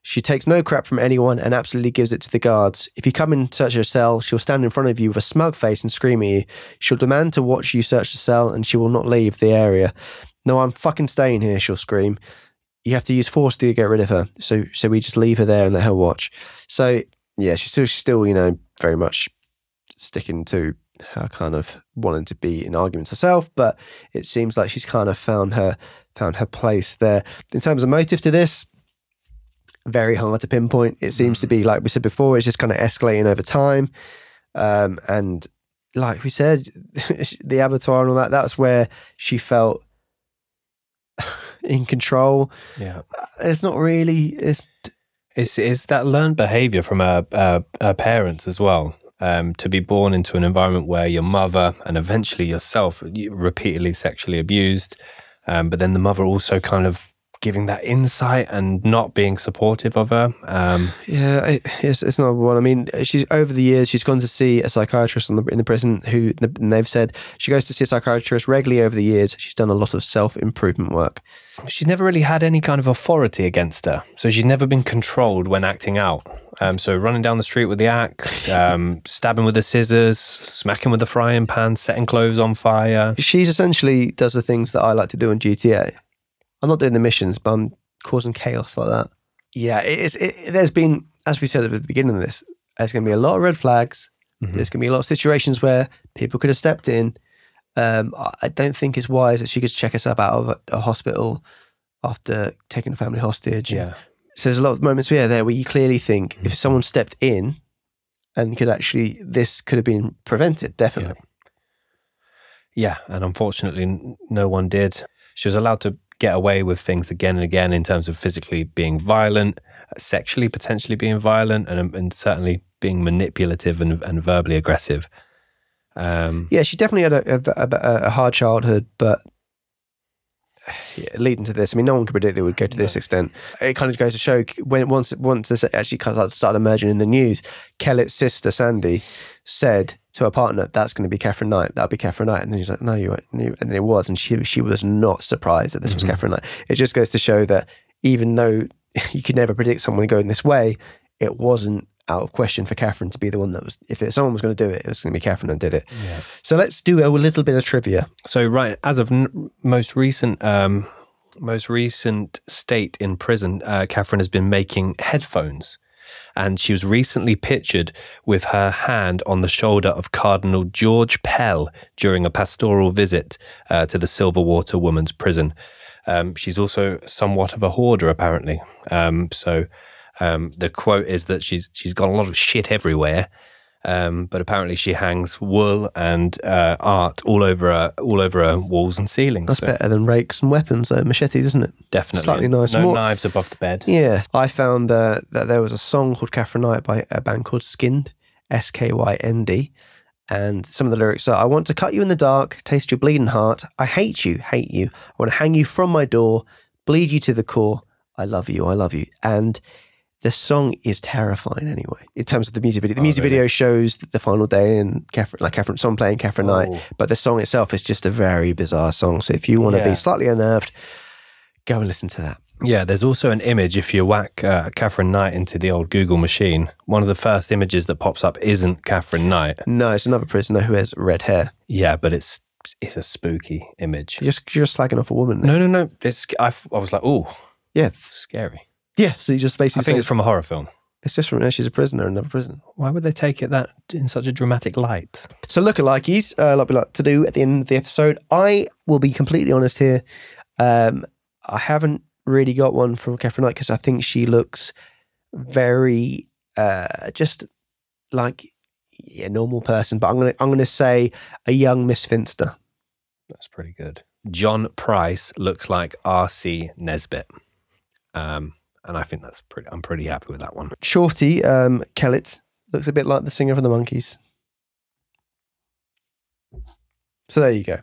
She takes no crap from anyone and absolutely gives it to the guards. If you come in search her cell, she'll stand in front of you with a smug face and scream at you. She'll demand to watch you search the cell and she will not leave the area. No, I'm fucking staying here, she'll scream. You have to use force to get rid of her. So so we just leave her there and let her watch. So yeah, she's still she's still, you know, very much sticking to her kind of wanting to be in arguments herself, but it seems like she's kind of found her found her place there. In terms of motive to this, very hard to pinpoint. It seems to be like we said before, it's just kind of escalating over time. Um, and like we said, the abattoir and all that, that's where she felt in control. Yeah. It's not really it's It's it's that learned behavior from her, her, her parents as well. Um, to be born into an environment where your mother and eventually yourself repeatedly sexually abused, um, but then the mother also kind of giving that insight and not being supportive of her. Um, Yeah, it, it's, it's not one. I mean, she's over the years she's gone to see a psychiatrist in the, in the prison who and they've said she goes to see a psychiatrist regularly over the years. She's done a lot of self improvement work. she's never really had any kind of authority against her, so she's never been controlled when acting out. Um, so running down the street with the axe, um, stabbing with the scissors, smacking with the frying pan, setting clothes on fire. She's essentially does the things that I like to do on GTA. I'm not doing the missions, but I'm causing chaos like that. Yeah, it is. It, there's been, as we said at the beginning of this, there's going to be a lot of red flags. There's going to be a lot of situations where people could have stepped in. Um, I- I don't think it's wise that she could check herself out of a, a hospital after taking a family hostage. Yeah. So there's a lot of moments where there where you clearly think if someone stepped in and could actually, this could have been prevented, definitely. Yeah, and unfortunately, no one did. She was allowed to get away with things again and again in terms of physically being violent, sexually potentially being violent, and, and certainly being manipulative and, and verbally aggressive. Um, Yeah, she definitely had a, a, a, hard childhood, but yeah, leading to this, I mean, no one could predict it would go to this extent. It kind of goes to show when once once this actually started emerging in the news, Kellett's sister Sandy said to her partner, "That's going to be Catherine Knight. That'll be Catherine Knight." And then she's like, "No, you won't." And it was, and she she was not surprised that this was mm-hmm. Catherine Knight. It just goes to show that even though you could never predict someone going this way, it wasn't out of question for Catherine to be the one that was. If someone was going to do it, it was going to be Catherine that did it. So let's do a little bit of trivia. so, right as of n- most recent, um, most recent state in prison, uh, Catherine has been making headphones. And she was recently pictured with her hand on the shoulder of Cardinal George Pell during a pastoral visit uh, to the Silverwater Women's Prison. Um, she's also somewhat of a hoarder, apparently. Um, so um, the quote is that she's she's got a lot of shit everywhere, um, but apparently she hangs wool and uh, art all over her, all over her walls and ceilings. That's so better than rakes and weapons, though. Machetes, isn't it? definitely Slightly nice. No More- knives above the bed. Yeah. I found uh, that there was a song called Catherine Knight by a band called Skynd, S K Y N D. And some of the lyrics are I want to cut you in the dark, taste your bleeding heart. I hate you, hate you. I want to hang you from my door, bleed you to the core. I love you, I love you. And the song is terrifying anyway, in terms of the music video. The music video shows the final day and Catherine, like Catherine, someone playing Catherine Knight, Oh. but the song itself is just a very bizarre song. So if you want to Yeah. be slightly unnerved, go and listen to that. Yeah, there's also an image. If you whack uh, Catherine Knight into the old Google machine, one of the first images that pops up isn't Catherine Knight. No, it's another prisoner who has red hair. Yeah, but it's it's a spooky image. You're just, you're just slagging off a woman. there. No, no, no. It's I was like, oh, Yeah. scary. Yeah. So you just basically. I basically think say it's from a horror film. it's just from, no, she's a prisoner in another prison. Why would they take it that in such a dramatic light? So lookalikes, uh, like we like to do at the end of the episode. I will be completely honest here. Um, I haven't really got one from Catherine Knight because I think she looks very uh, just like a normal person. But I'm gonna I'm gonna say a young Miss Finster. That's pretty good. John Price looks like Rab C. Nesbitt. Um, and I think that's pretty, I'm pretty happy with that one. Shorty um, Kellett looks a bit like the singer from the Monkees. So there you go.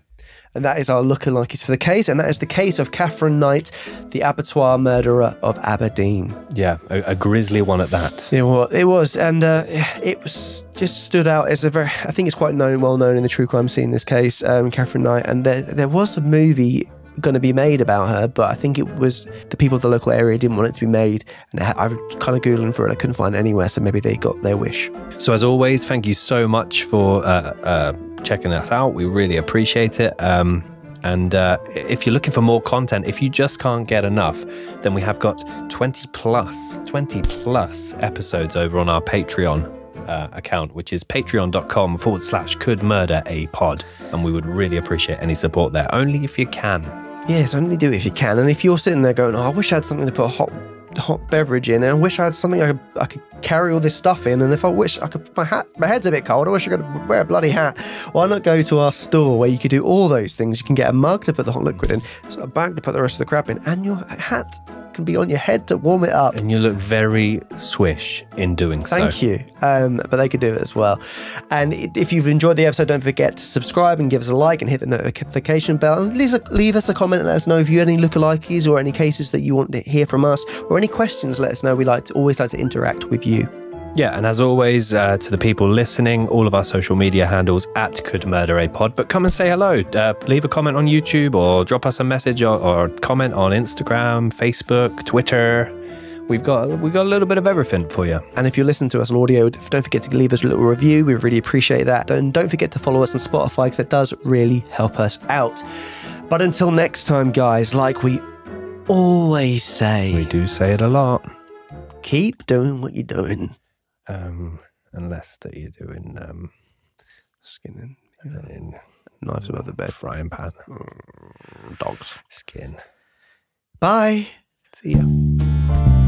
And that is our lookalikes for the case. And that is the case of Catherine Knight, the abattoir murderer of Aberdeen. Yeah, a, a grisly one at that. It was, it was, and uh, it was just stood out as a very. I think it's quite known, well known in the true crime scene. This case, um, Catherine Knight, and there there was a movie going to be made about her, but I think it was the people of the local area didn't want it to be made, and I was kind of googling for it. I couldn't find it anywhere, so maybe they got their wish. So as always, thank you so much for uh, uh, checking us out. We really appreciate it. Um, and uh, if you're looking for more content, if you just can't get enough, then we have got 20 plus, 20 plus episodes over on our Patreon uh, account, which is patreon.com forward slash could murder a pod. And we would really appreciate any support there, only if you can. Yes, only do it if you can. And if you're sitting there going, oh, I wish I had something to put a hot hot beverage in, and I wish I had something I could, I could carry all this stuff in. And if I wish I could, my hat, my head's a bit cold. I wish I could wear a bloody hat. Why not go to our store where you could do all those things? You can get a mug to put the hot liquid in, a bag to put the rest of the crap in, and your hat can be on your head to warm it up. And you look very swish in doing so. Thank you. Um, but they could do it as well. And if you've enjoyed the episode, don't forget to subscribe and give us a like and hit the notification bell. And leave, leave us a comment and let us know if you had any lookalikes or any cases that you want to hear from us or any questions. Let us know. We like to always like to interact with you. Yeah, and as always, uh, to the people listening, all of our social media handles at Could Murder a Pod. But come and say hello. Uh, leave a comment on YouTube or drop us a message or, or comment on Instagram, Facebook, Twitter. We've got we've got a little bit of everything for you. And if you listen to us on audio, don't forget to leave us a little review. We really appreciate that. And don't forget to follow us on Spotify because it does really help us out. But until next time, guys, like we always say, we do say it a lot. Keep doing what you're doing. Um, unless that you're doing um, skinning, in knives above the bed, frying pan, mm, dogs, skin. Bye. See ya.